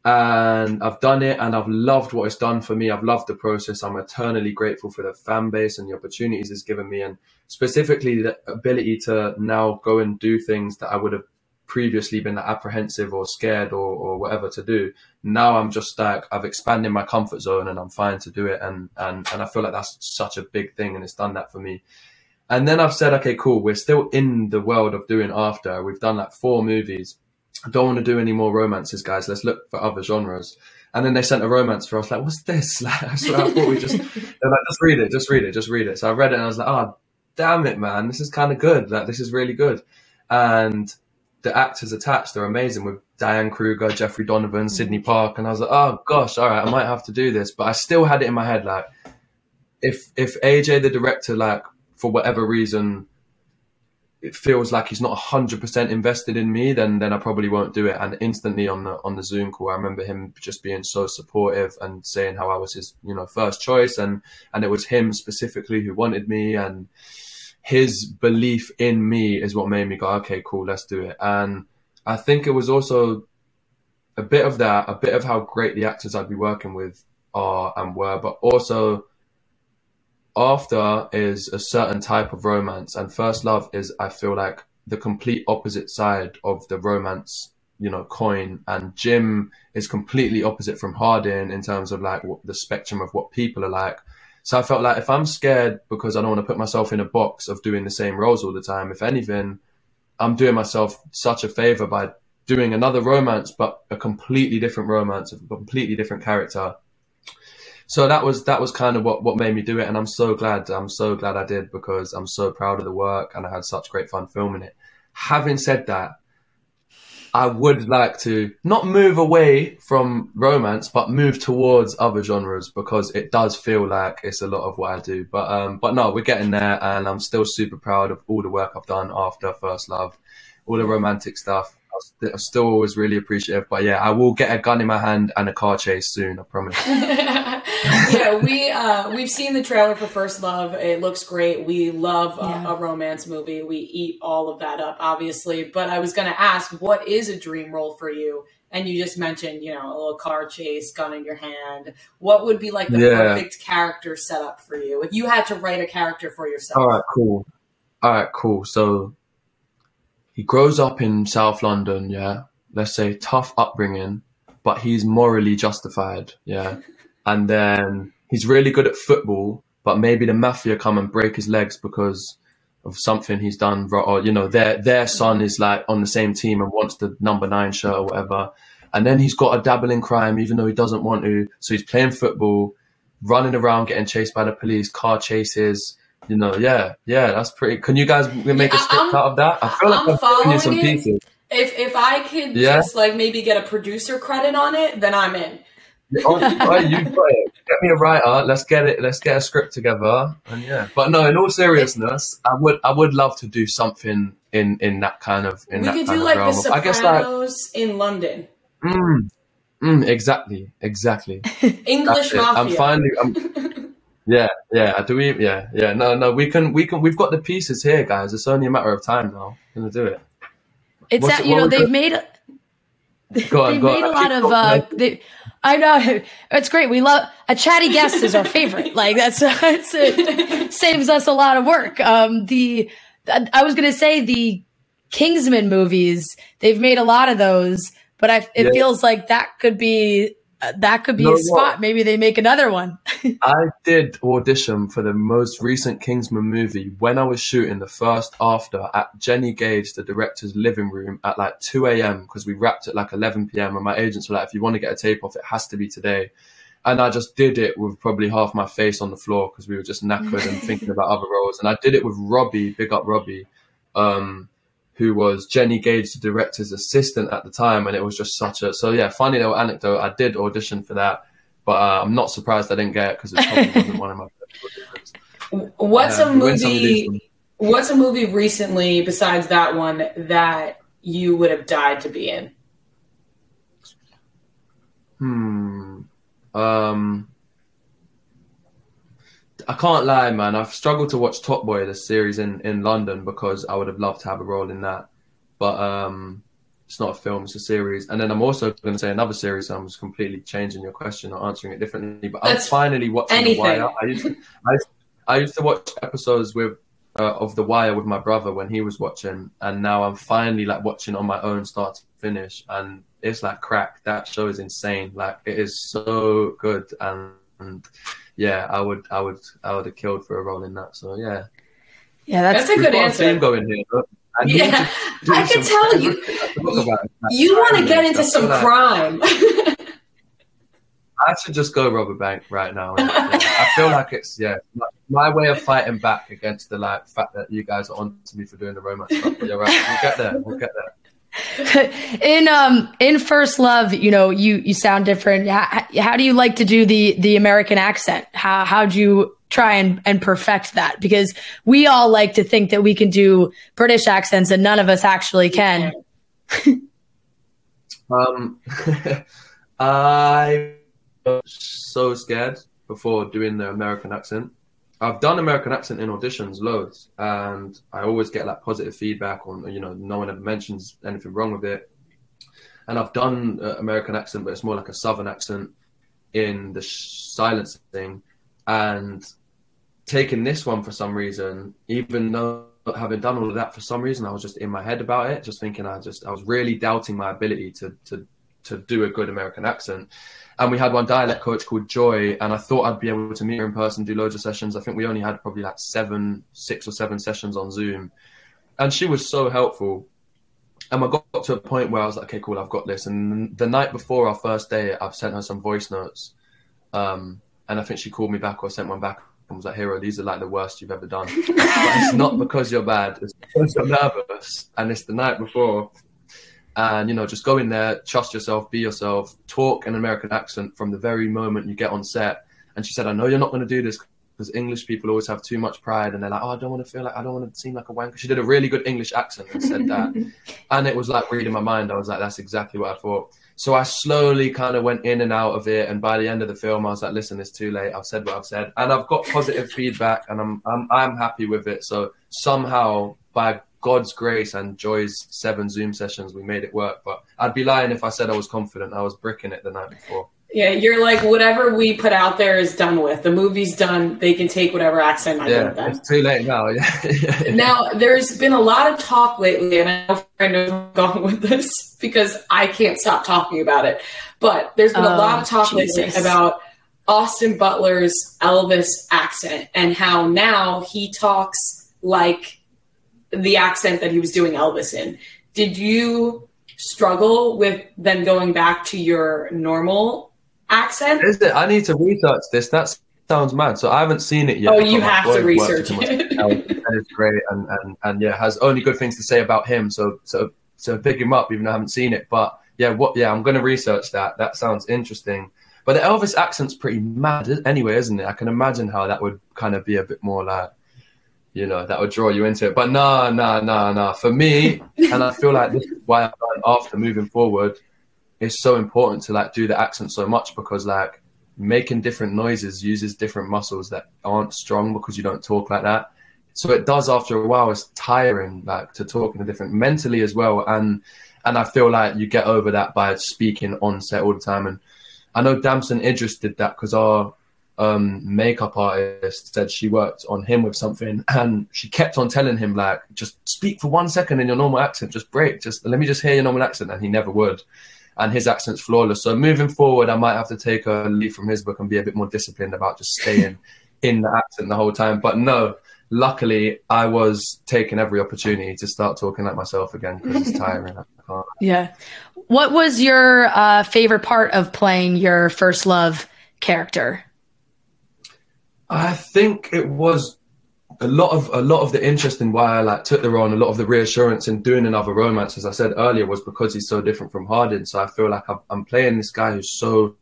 And I've done it and I've loved what it's done for me. I've loved the process. I'm eternally grateful for the fan base and the opportunities it's given me. And specifically the ability to now go and do things that I would have previously been apprehensive or scared or, or whatever to do. Now I'm just like I've expanded my comfort zone and I'm fine to do it and and and I feel like that's such a big thing and it's done that for me. And then I've said, okay, cool, we're still in the world of doing after. We've done like four movies. I don't want to do any more romances, guys. Let's look for other genres. And then they sent a romance for us. Like, what's this? Like, I thought we just, they're like, just read it, just read it, just read it. So I read it and I was like, oh, damn it, man, this is kind of good. Like, this is really good. And the actors attached they're amazing with Diane Kruger, Jeffrey Donovan. Sydney Park, and I was like, oh gosh, all right, I might have to do this. But I still had it in my head like, if if AJ the director like for whatever reason it feels like he's not hundred percent invested in me, then then I probably won't do it. And instantly on the on the Zoom call, I remember him just being so supportive and saying how I was his you know first choice, and and it was him specifically who wanted me and his belief in me is what made me go, okay, cool, let's do it. And I think it was also a bit of that, a bit of how great the actors I'd be working with are and were, but also after is a certain type of romance, and first love is, I feel like, the complete opposite side of the romance, you know, coin. And Jim is completely opposite from Hardin in terms of like the spectrum of what people are like. So I felt like if I'm scared because I don't want to put myself in a box of doing the same roles all the time, if anything, I'm doing myself such a favor by doing another romance, but a completely different romance, a completely different character. So that was that was kind of what, what made me do it, and I'm so glad I'm so glad I did because I'm so proud of the work and I had such great fun filming it. Having said that, I would like to not move away from romance, but move towards other genres because it does feel like it's a lot of what I do. But um, but no, we're getting there, and I'm still super proud of all the work I've done after First Love, all the romantic stuff. I'm still always really appreciative. But yeah, I will get a gun in my hand and a car chase soon. I promise. yeah, we uh, we've seen the trailer for First Love. It looks great. We love yeah. a, a, romance movie. We eat all of that up, obviously. But I was going to ask, what is a dream role for you? And you just mentioned, you know, a little car chase, gun in your hand. What would be like the yeah. perfect character setup for you if you had to write a character for yourself? All right, cool. All right, cool. So he grows up in South London, yeah. Let's say tough upbringing, but he's morally justified, yeah. and then he's really good at football, but maybe the mafia come and break his legs because of something he's done, or you know, their their son is like on the same team and wants the number nine shirt or whatever. And then he's got a dabble in crime, even though he doesn't want to. So he's playing football, running around, getting chased by the police, car chases, you know, yeah, yeah, that's pretty. Can you guys make a script I'm, out of that? I feel like I'm, I'm following you some it. pieces. If if I could yeah? just like maybe get a producer credit on it, then I'm in. Oh, you Get me a writer. Let's get it. Let's get a script together. And yeah, but no. In all seriousness, I would I would love to do something in in that kind of in we that could kind do of like realm. the Sopranos I guess like in London. Mm, mm, exactly, exactly. English mafia. I'm finally. I'm, Yeah, yeah. Do we? Yeah, yeah. No, no. We can. We can. We've got the pieces here, guys. It's only a matter of time now. We're gonna do it. It's that you know they've made. Go on, they've made on. a lot of. Uh, they, I know it's great. We love a chatty guest is our favorite. Like that's that's it saves us a lot of work. Um, the I was gonna say the Kingsman movies. They've made a lot of those, but I, it yeah. feels like that could be uh, that could be a spot. What? Maybe they make another one. I did audition for the most recent Kingsman movie when I was shooting the first after at Jenny Gage, the director's living room at like 2 a.m. because we wrapped at like 11 p.m. And my agents were like, if you want to get a tape off, it has to be today. And I just did it with probably half my face on the floor because we were just knackered and thinking about other roles. And I did it with Robbie, big up Robbie. Um, who was Jenny Gage, the director's assistant at the time, and it was just such a so yeah, funny little anecdote. I did audition for that, but uh, I'm not surprised I didn't get it because it probably wasn't one of my. What's uh, a movie? What's a movie recently besides that one that you would have died to be in? Hmm. Um. I can't lie, man. I've struggled to watch Top Boy, the series in, in London, because I would have loved to have a role in that. But um, it's not a film; it's a series. And then I'm also going to say another series. I'm just completely changing your question or answering it differently. But That's I'm finally watching anything. The Wire. I used, to, I, used, I used to watch episodes with uh, of The Wire with my brother when he was watching, and now I'm finally like watching on my own, start to finish, and it's like crack. That show is insane. Like it is so good, and, and yeah, I would, I would, I would have killed for a role in that. So yeah, Yeah, that's, That's a good got answer. a going here. look. I Yeah, to I can tell you- I forgot about it. You want to get into some like crime. I should just go rob a bank right now. and- yeah, I feel like it's yeah, my, my way of fighting back against the like fact that you guys are on to me for doing the romance stuff. But you're right. We'll get there. We'll get there. in um in first love you know you you sound different. How, how do you like to do the the american accent? How how'd you try and and perfect that? Because we all like to think that we can do british accents and none of us actually can. Um, I was so scared before doing the American accent. I've done American accent in auditions loads, and I always get like positive feedback on you know no one ever mentions anything wrong with it. And I've done uh, American accent, but it's more like a Southern accent in the sh- silence thing, and taking this one for some reason, even though having done all of that for some reason, I was just in my head about it, just thinking I just I was really doubting my ability to to to do a good American accent. And we had one dialect coach called Joy, and I thought I'd be able to meet her in person, do loads of sessions. I think we only had probably like seven, six or seven sessions on Zoom, and she was so helpful. And I got to a point where I was like, okay, cool, I've got this. And the night before our first day, I've sent her some voice notes, um, and I think she called me back or sent one back and was like, "Hero, these are like the worst you've ever done." but it's not because you're bad; it's because you're nervous, and it's the night before. And you know, just go in there, trust yourself, be yourself, talk an American accent from the very moment you get on set. And she said, "I know you're not going to do this because English people always have too much pride, and they're like, oh, I don't want to feel like I don't want to seem like a wanker." She did a really good English accent and said that, and it was like reading my mind. I was like, "That's exactly what I thought." So I slowly kind of went in and out of it, and by the end of the film, I was like, "Listen, it's too late. I've said what I've said, and I've got positive feedback, and I'm I'm I'm happy with it." So somehow, by God's grace and Joy's seven Zoom sessions, we made it work. But I'd be lying if I said I was confident. I was bricking it the night before. yeah, you're like whatever we put out there is done with. The movie's done. They can take whatever accent I yeah, give them. it's too late now. Yeah. Now, there's been a lot of talk lately, and I know I know I'm with this because I can't stop talking about it. But there's been a Oh, lot of oh, talk lately about Austin Butler's Elvis accent and how now he talks like the accent that he was doing Elvis in. Did you struggle with then going back to your normal accent? Is it? I need to research this. That sounds mad. So I haven't seen it yet. Oh, you have to research it. and it's great, and, and and yeah, has only good things to say about him. So so so pick him up, even though I haven't seen it. But yeah, what? Yeah, I'm gonna research that. That sounds interesting. But the Elvis accent's pretty mad anyway, isn't it? I can imagine how that would kind of be a bit more like, you know, that would draw you into it. But no, no, no, no. For me, and I feel like this is why I've done after moving forward, it's so important to like do the accent so much because like making different noises uses different muscles that aren't strong because you don't talk like that. So it does after a while. It's tiring, like to talk in a different mentally as well, and and I feel like you get over that by speaking on set all the time. And I know Damson Idris did that because our um, makeup artist said she worked on him with something, and she kept on telling him like, just speak for one second in your normal accent, just break, just let me just hear your normal accent, and he never would. And his accent's flawless. So moving forward, I might have to take a leaf from his book and be a bit more disciplined about just staying in the accent the whole time. But no, luckily, I was taking every opportunity to start talking like myself again because it's tiring. Yeah what was your uh, favorite part of playing your first love character I think it was a lot of a lot of the interest in why I like took the role and a lot of the reassurance in doing another romance, as I said earlier, was because he's so different from Hardin. So I feel like I'm, playing this guy who's so,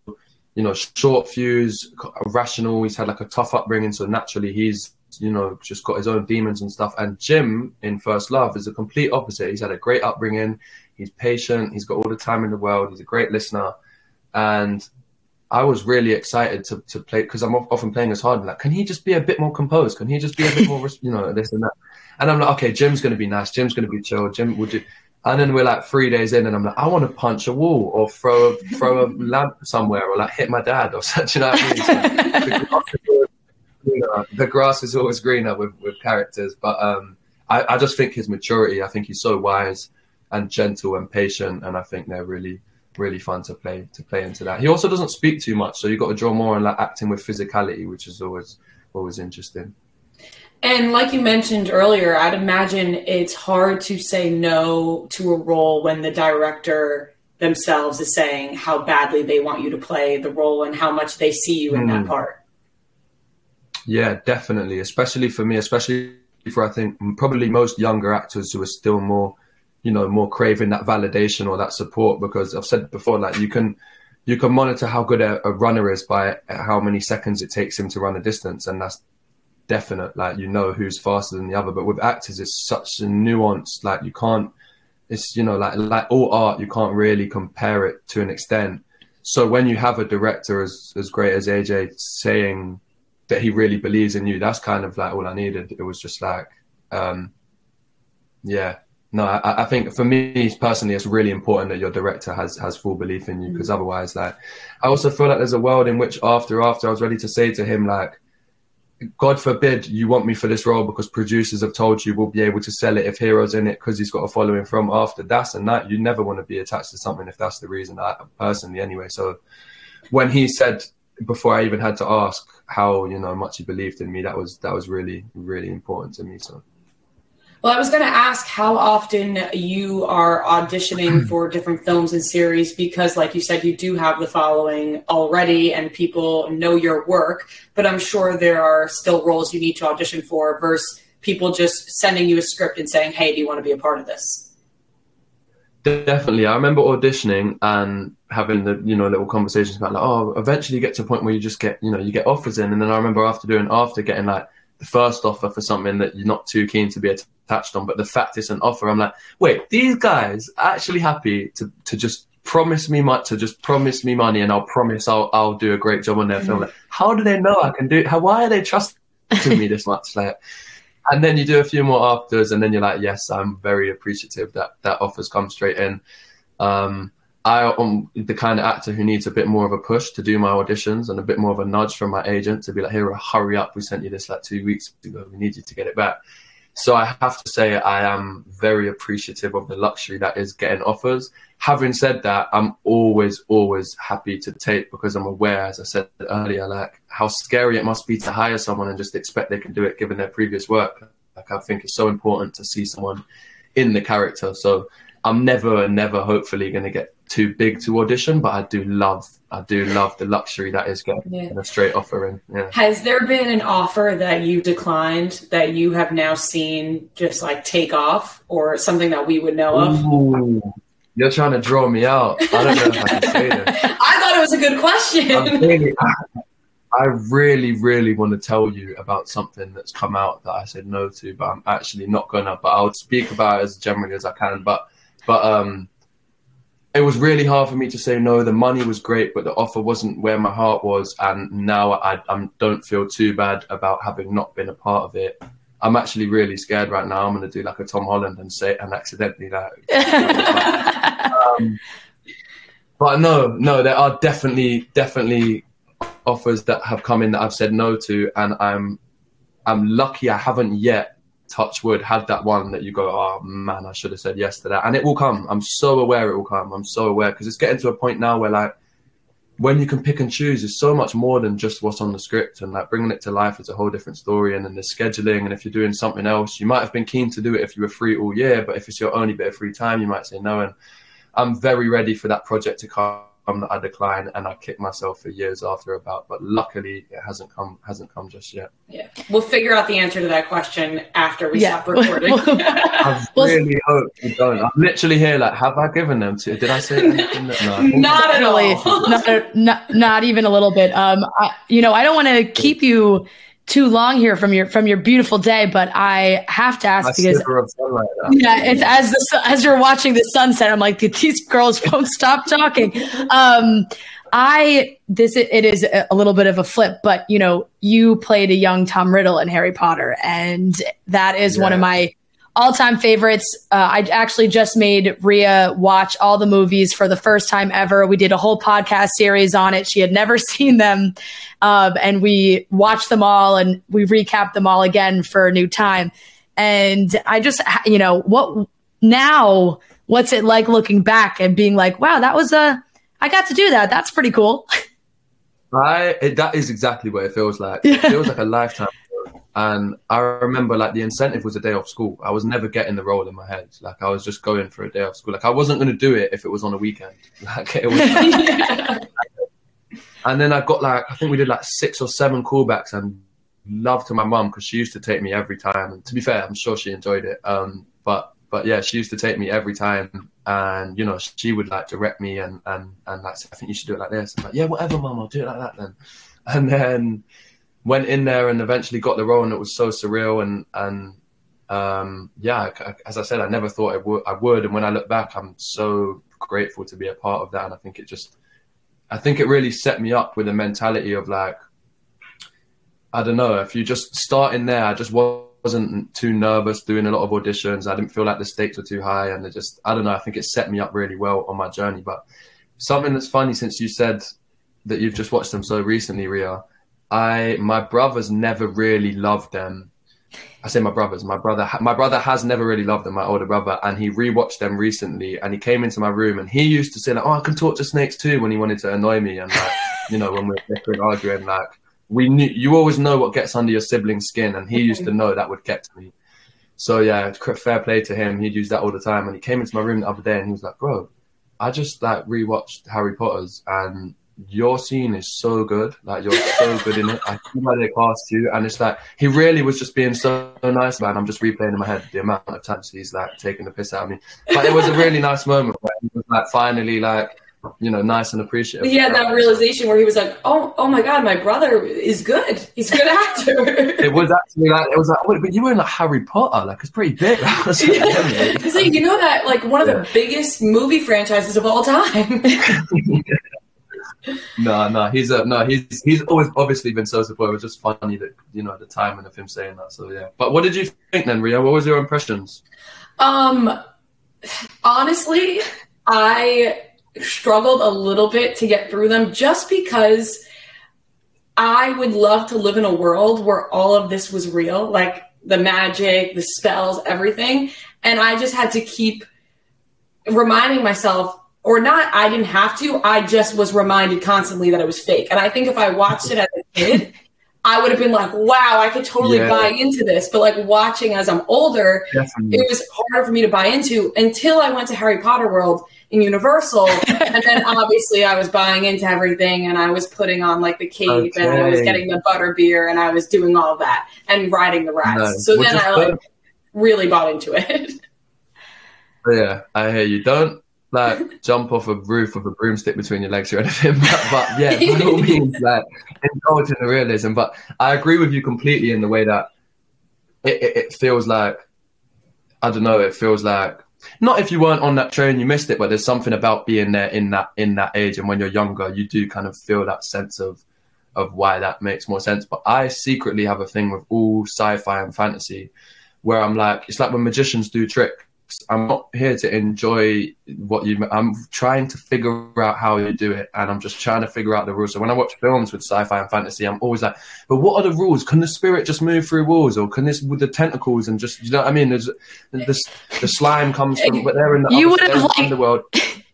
you know, short fuse, rational. He's had like a tough upbringing, so naturally he's you know, just got his own demons and stuff. And Jim in First Love is the complete opposite. He's had a great upbringing. He's patient. He's got all the time in the world. He's a great listener. And I was really excited to, to play because I'm often playing as hard. Like, can he just be a bit more composed? Can he just be a bit more, you know, this and that? And I'm like, okay, Jim's going to be nice. Jim's going to be chill. Jim would do. And then we're like three days in, and I'm like, I want to punch a wall or throw a, throw a lamp somewhere or like hit my dad or such. You know what I mean? So, you know, the grass is always greener with, with characters. But um, I, I just think his maturity, I think he's so wise and gentle and patient. And I think they're really, really fun to play to play into that. He also doesn't speak too much. So you've got to draw more on like acting with physicality, which is always always interesting. And like you mentioned earlier, I'd imagine it's hard to say no to a role when the director themselves is saying how badly they want you to play the role and how much they see you in mm. that hmm. part. Yeah, definitely. Especially for me, especially for I think probably most younger actors who are still more, you know, more craving that validation or that support. Because I've said before, like you can, you can monitor how good a, a runner is by how many seconds it takes him to run a distance, and that's definite. Like you know who's faster than the other. But with actors, it's such a nuance. Like you can't. It's you know like like all art, you can't really compare it to an extent. So when you have a director as as great as AJ saying that he really believes in you, that's kind of like all I needed. It was just like, um, yeah. No, I, I think for me personally, it's really important that your director has has full belief in you because mm-hmm. otherwise, like, I also feel like there's a world in which after after I was ready to say to him like, God forbid you want me for this role because producers have told you we'll be able to sell it if Hero's in it because he's got a following from after. That's and that. You never want to be attached to something if that's the reason, I, personally, anyway. So when he said, before I even had to ask how, you know, much he believed in me, that was, that was really, really important to me. So. Well, I was going to ask how often you are auditioning for different films and series because, like you said, you do have the following already and people know your work. But I'm sure there are still roles you need to audition for versus people just sending you a script and saying, hey, do you want to be a part of this? Definitely. I remember auditioning and having the, you know, little conversations about like, oh, eventually you get to a point where you just get, you know, you get offers in. And then I remember after doing, after getting like the first offer for something that you're not too keen to be attached on, but the fact it's an offer, I'm like, wait, these guys are actually happy to, to just promise me money, to just promise me money, and I'll promise I'll I'll do a great job on their film. Like, how do they know I can do? How why are they trusting me this much? Like, and then you do a few more afters, and then you're like, yes, I'm very appreciative that that offers come straight in. Um, I am the kind of actor who needs a bit more of a push to do my auditions and a bit more of a nudge from my agent to be like, here, hurry up. We sent you this like two weeks ago. We need you to get it back. So I have to say I am very appreciative of the luxury that is getting offers. Having said that, I'm always, always happy to take because I'm aware, as I said earlier, like how scary it must be to hire someone and just expect they can do it given their previous work. Like I think it's so important to see someone in the character. So I'm never, never hopefully going to get too big to audition, but I do love, I do love the luxury that is getting yeah. a straight offer in. Yeah. Has there been an offer that you declined that you have now seen just like take off, or something that we would know of? Ooh, you're trying to draw me out. I don't know if I can say that. I thought it was a good question. Really, I really, really want to tell you about something that's come out that I said no to, but I'm actually not gonna. But I'll speak about it as generally as I can. But but um, it was really hard for me to say no. The money was great, but the offer wasn't where my heart was. And now I, I don't feel too bad about having not been a part of it. I'm actually really scared right now. I'm going to do like a Tom Holland and say and accidentally that. um, but no, no, there are definitely, definitely offers that have come in that I've said no to, and I'm, I'm lucky I haven't yet touch wood, had that one that you go, oh man, I should have said yes to that. And it will come. I'm so aware it will come. I'm so aware because it's getting to a point now where like when you can pick and choose, is so much more than just what's on the script and like bringing it to life is a whole different story. And then the scheduling. And if you're doing something else, you might have been keen to do it if you were free all year, but if it's your only bit of free time, you might say no. And I'm very ready for that project to come that I declined and I kicked myself for years after about, but luckily it hasn't come hasn't come just yet. Yeah, we'll figure out the answer to that question after we yeah. stop recording. I really hope you don't. I'm literally here like, have I given them to? Did I say anything? That, no, not at all. not, not, not even a little bit. Um, I, you know, I don't want to keep you too long here from your from your beautiful day, but I have to ask I because sliver of sunlight yeah, it's as the as you're watching the sunset, I'm like these girls won't stop talking. Um, I this it is a little bit of a flip, but you know, you played a young Tom Riddle in Harry Potter, and that is one of Yeah. My all-time favorites. Uh, I actually just made Ria watch all the movies for the first time ever. We did a whole podcast series on it. She had never seen them, um, and we watched them all and we recapped them all again for a new time. And I just, you know, what now? What's it like looking back and being like, wow, that was a, I got to do that. That's pretty cool. I it, that is exactly what it feels like. It feels like a lifetime. And I remember like the incentive was a day off school. I was never getting the role in my head. Like I was just going for a day off school. Like I wasn't going to do it if it was on a weekend. Like it was. And then I got like I think we did like six or seven callbacks and love to my mum because she used to take me every time. And to be fair, I'm sure she enjoyed it. Um, but but yeah, she used to take me every time, and you know she would like direct me and and and like I think you should do it like this. I'm like yeah, whatever, mum, I'll do it like that then. And then went in there and eventually got the role, and it was so surreal and and um, yeah, I- as I said, I never thought I would. I would, and when I look back, I'm so grateful to be a part of that, and I think it just I think it really set me up with a mentality of like, I don't know, if you just start in there, I just wasn't too nervous doing a lot of auditions. I didn't feel like the stakes were too high. And it just, I don't know, I think it set me up really well on my journey. But something that's funny since you said that you've just watched them so recently, Ria, I, my brothers never really loved them. I say my brothers. My brother, my brother has never really loved them. My older brother, and he rewatched them recently. And he came into my room, and he used to say like, "Oh, I can talk to snakes too," when he wanted to annoy me, and like, you know, when we we're arguing, like we knew you always know what gets under your sibling's skin, and he used to know that would get to me. So yeah, fair play to him. He'd use that all the time. And he came into my room the other day, and he was like, "Bro, I just like rewatched Harry Potter's, and your scene is so good. Like you're so good in it. I see why they cast you, and it's like he really was just being so, nice, man. I'm just replaying in my head the amount of times he's like taking the piss out of me. But it was a really nice moment where he was like finally like you know nice and appreciative. He had that realization where he was like, "Oh, oh my God, my brother is good. He's a good actor." It was actually like it was like, wait, but you were in like Harry Potter, like it's pretty big. Was like. Because like, you know that like one of the biggest movie franchises of all time. No, no, he's a no, he's he's always obviously been so supportive. It's just funny that you know at the timing of him saying that. So yeah. But what did you think then, Ria? What was your impressions? Um, honestly, I struggled a little bit to get through them just because I would love to live in a world where all of this was real, like the magic, the spells, everything. And I just had to keep reminding myself, or not, I didn't have to, I just was reminded constantly that it was fake. And I think if I watched it as a kid, I would have been like, wow, I could totally Yeah. buy into this. But like watching as I'm older, Definitely. it was harder for me to buy into until I went to Harry Potter World in Universal. and then obviously I was buying into everything and I was putting on like the cape and I was getting the butter beer and I was doing all that and riding the rides. No, So then I like really bought into it. Yeah, I hear you. Don't like jump off a roof with a broomstick between your legs or anything. But, but yeah, by all means, like indulge in the realism. But I agree with you completely in the way that it, it, it feels like I don't know. It feels like not if you weren't on that train, you missed it. But there's something about being there in that in that age, and when you're younger, you do kind of feel that sense of of why that makes more sense. But I secretly have a thing with all sci-fi and fantasy, where I'm like, it's like when magicians do tricks. I'm not here to enjoy what you. I'm trying to figure out how you do it, and I'm just trying to figure out the rules. So when I watch films with sci-fi and fantasy, I'm always like, "But what are the rules? Can the spirit just move through walls, or can this with the tentacles and just you know what I mean? There's the the slime comes from, but they're in the You would have the. With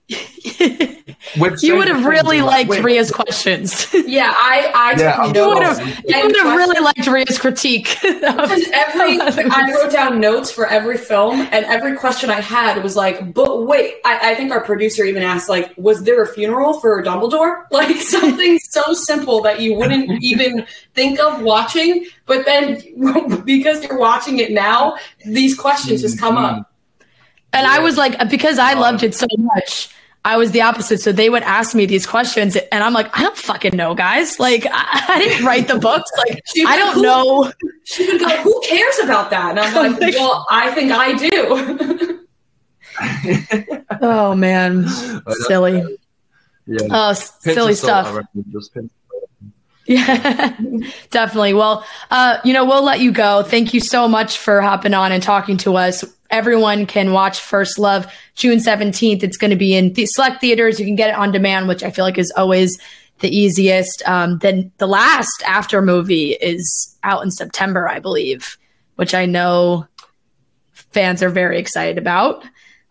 You would have really liked wait, Ria's questions. yeah, I I Yeah, You would have, you would have really liked Ria's critique. Because every I wrote down notes for every film, and every question I had was like, "But wait!" I, I think our producer even asked, "Like, was there a funeral for Dumbledore?" Like something so simple that you wouldn't even think of watching, but then because you're watching it now, these questions just come up. And I was like, because I loved it so much, I was the opposite. So they would ask me these questions, and I'm like, I don't fucking know, guys. Like, I, I didn't write the books. Like, I don't who- know. She would go, "Who cares about that?" And I'm like, "Well, I think I do." Oh man, silly. Yeah. Oh, s- Pinch silly of salt, I stuff. reckon, just pinch- Yeah, definitely. Well, uh, you know, we'll let you go. Thank you so much for hopping on and talking to us. Everyone can watch First Love June 17th. It's going to be in the select theaters. You can get it on demand, which I feel like is always the easiest. Um, then the last after movie is out in September, I believe, which I know fans are very excited about.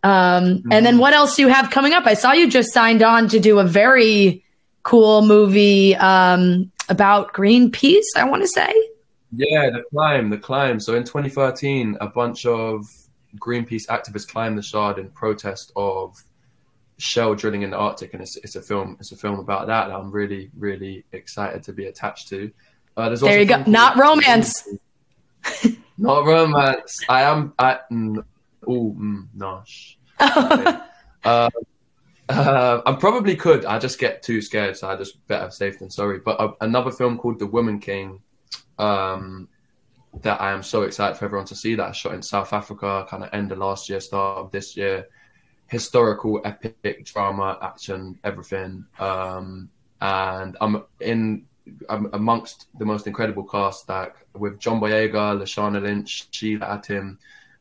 Um, And then what else do you have coming up? I saw you just signed on to do a very cool movie um, about Greenpeace, I want to say. Yeah, the climb, the climb. So in 2013, a bunch of Greenpeace activists climbed the Shard in protest of shell drilling in the Arctic, and it's, it's a film. It's a film about that. that I'm really, really excited to be attached to. Uh, there's also There you go. Not romance. Not romance. I am. I. Mm, oh, mm, no. shh. Okay. uh, uh, I probably could. I just get too scared, so I just better safe than sorry. But uh, another film called The Woman King, um, that I am so excited for everyone to see. That shot in South Africa, kind of end of last year, start of this year. Historical, epic drama, action, everything. Um, and I'm in. I'm amongst the most incredible cast, like with John Boyega, Lashana Lynch, Sheila Atim,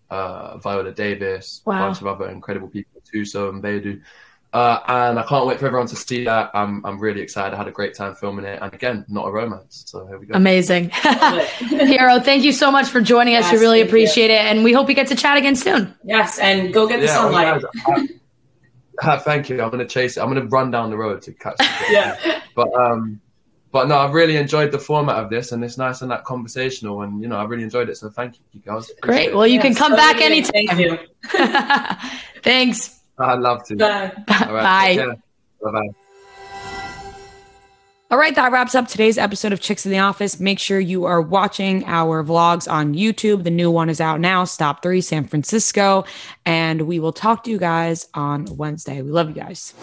uh, Viola Davis, Wow. a bunch of other incredible people, Thuso Mbedu. Uh, and I can't wait for everyone to see that. I'm I'm really excited. I had a great time filming it, and again, not a romance. So here we go. Amazing. Hero, thank you so much for joining us. we really thank you. appreciate it. And we hope we get to chat again soon. yes, and go get the Yeah, sunlight. well, guys, I- thank you. I'm gonna chase it. I'm gonna run down the road to catch. The Yeah. But um, but no, I've really enjoyed the format of this, and it's nice and that conversational, and you know, I really enjoyed it. So thank you, guys. Great. Well, you can Yes, come so back anytime. Thank you. Thanks. I'd love to. Bye. All right. Bye. Bye bye. All right, that wraps up today's episode of Chicks in the Office. Make sure you are watching our vlogs on YouTube. The new one is out now, Stop 3 San Francisco. And we will talk to you guys on Wednesday. We love you guys.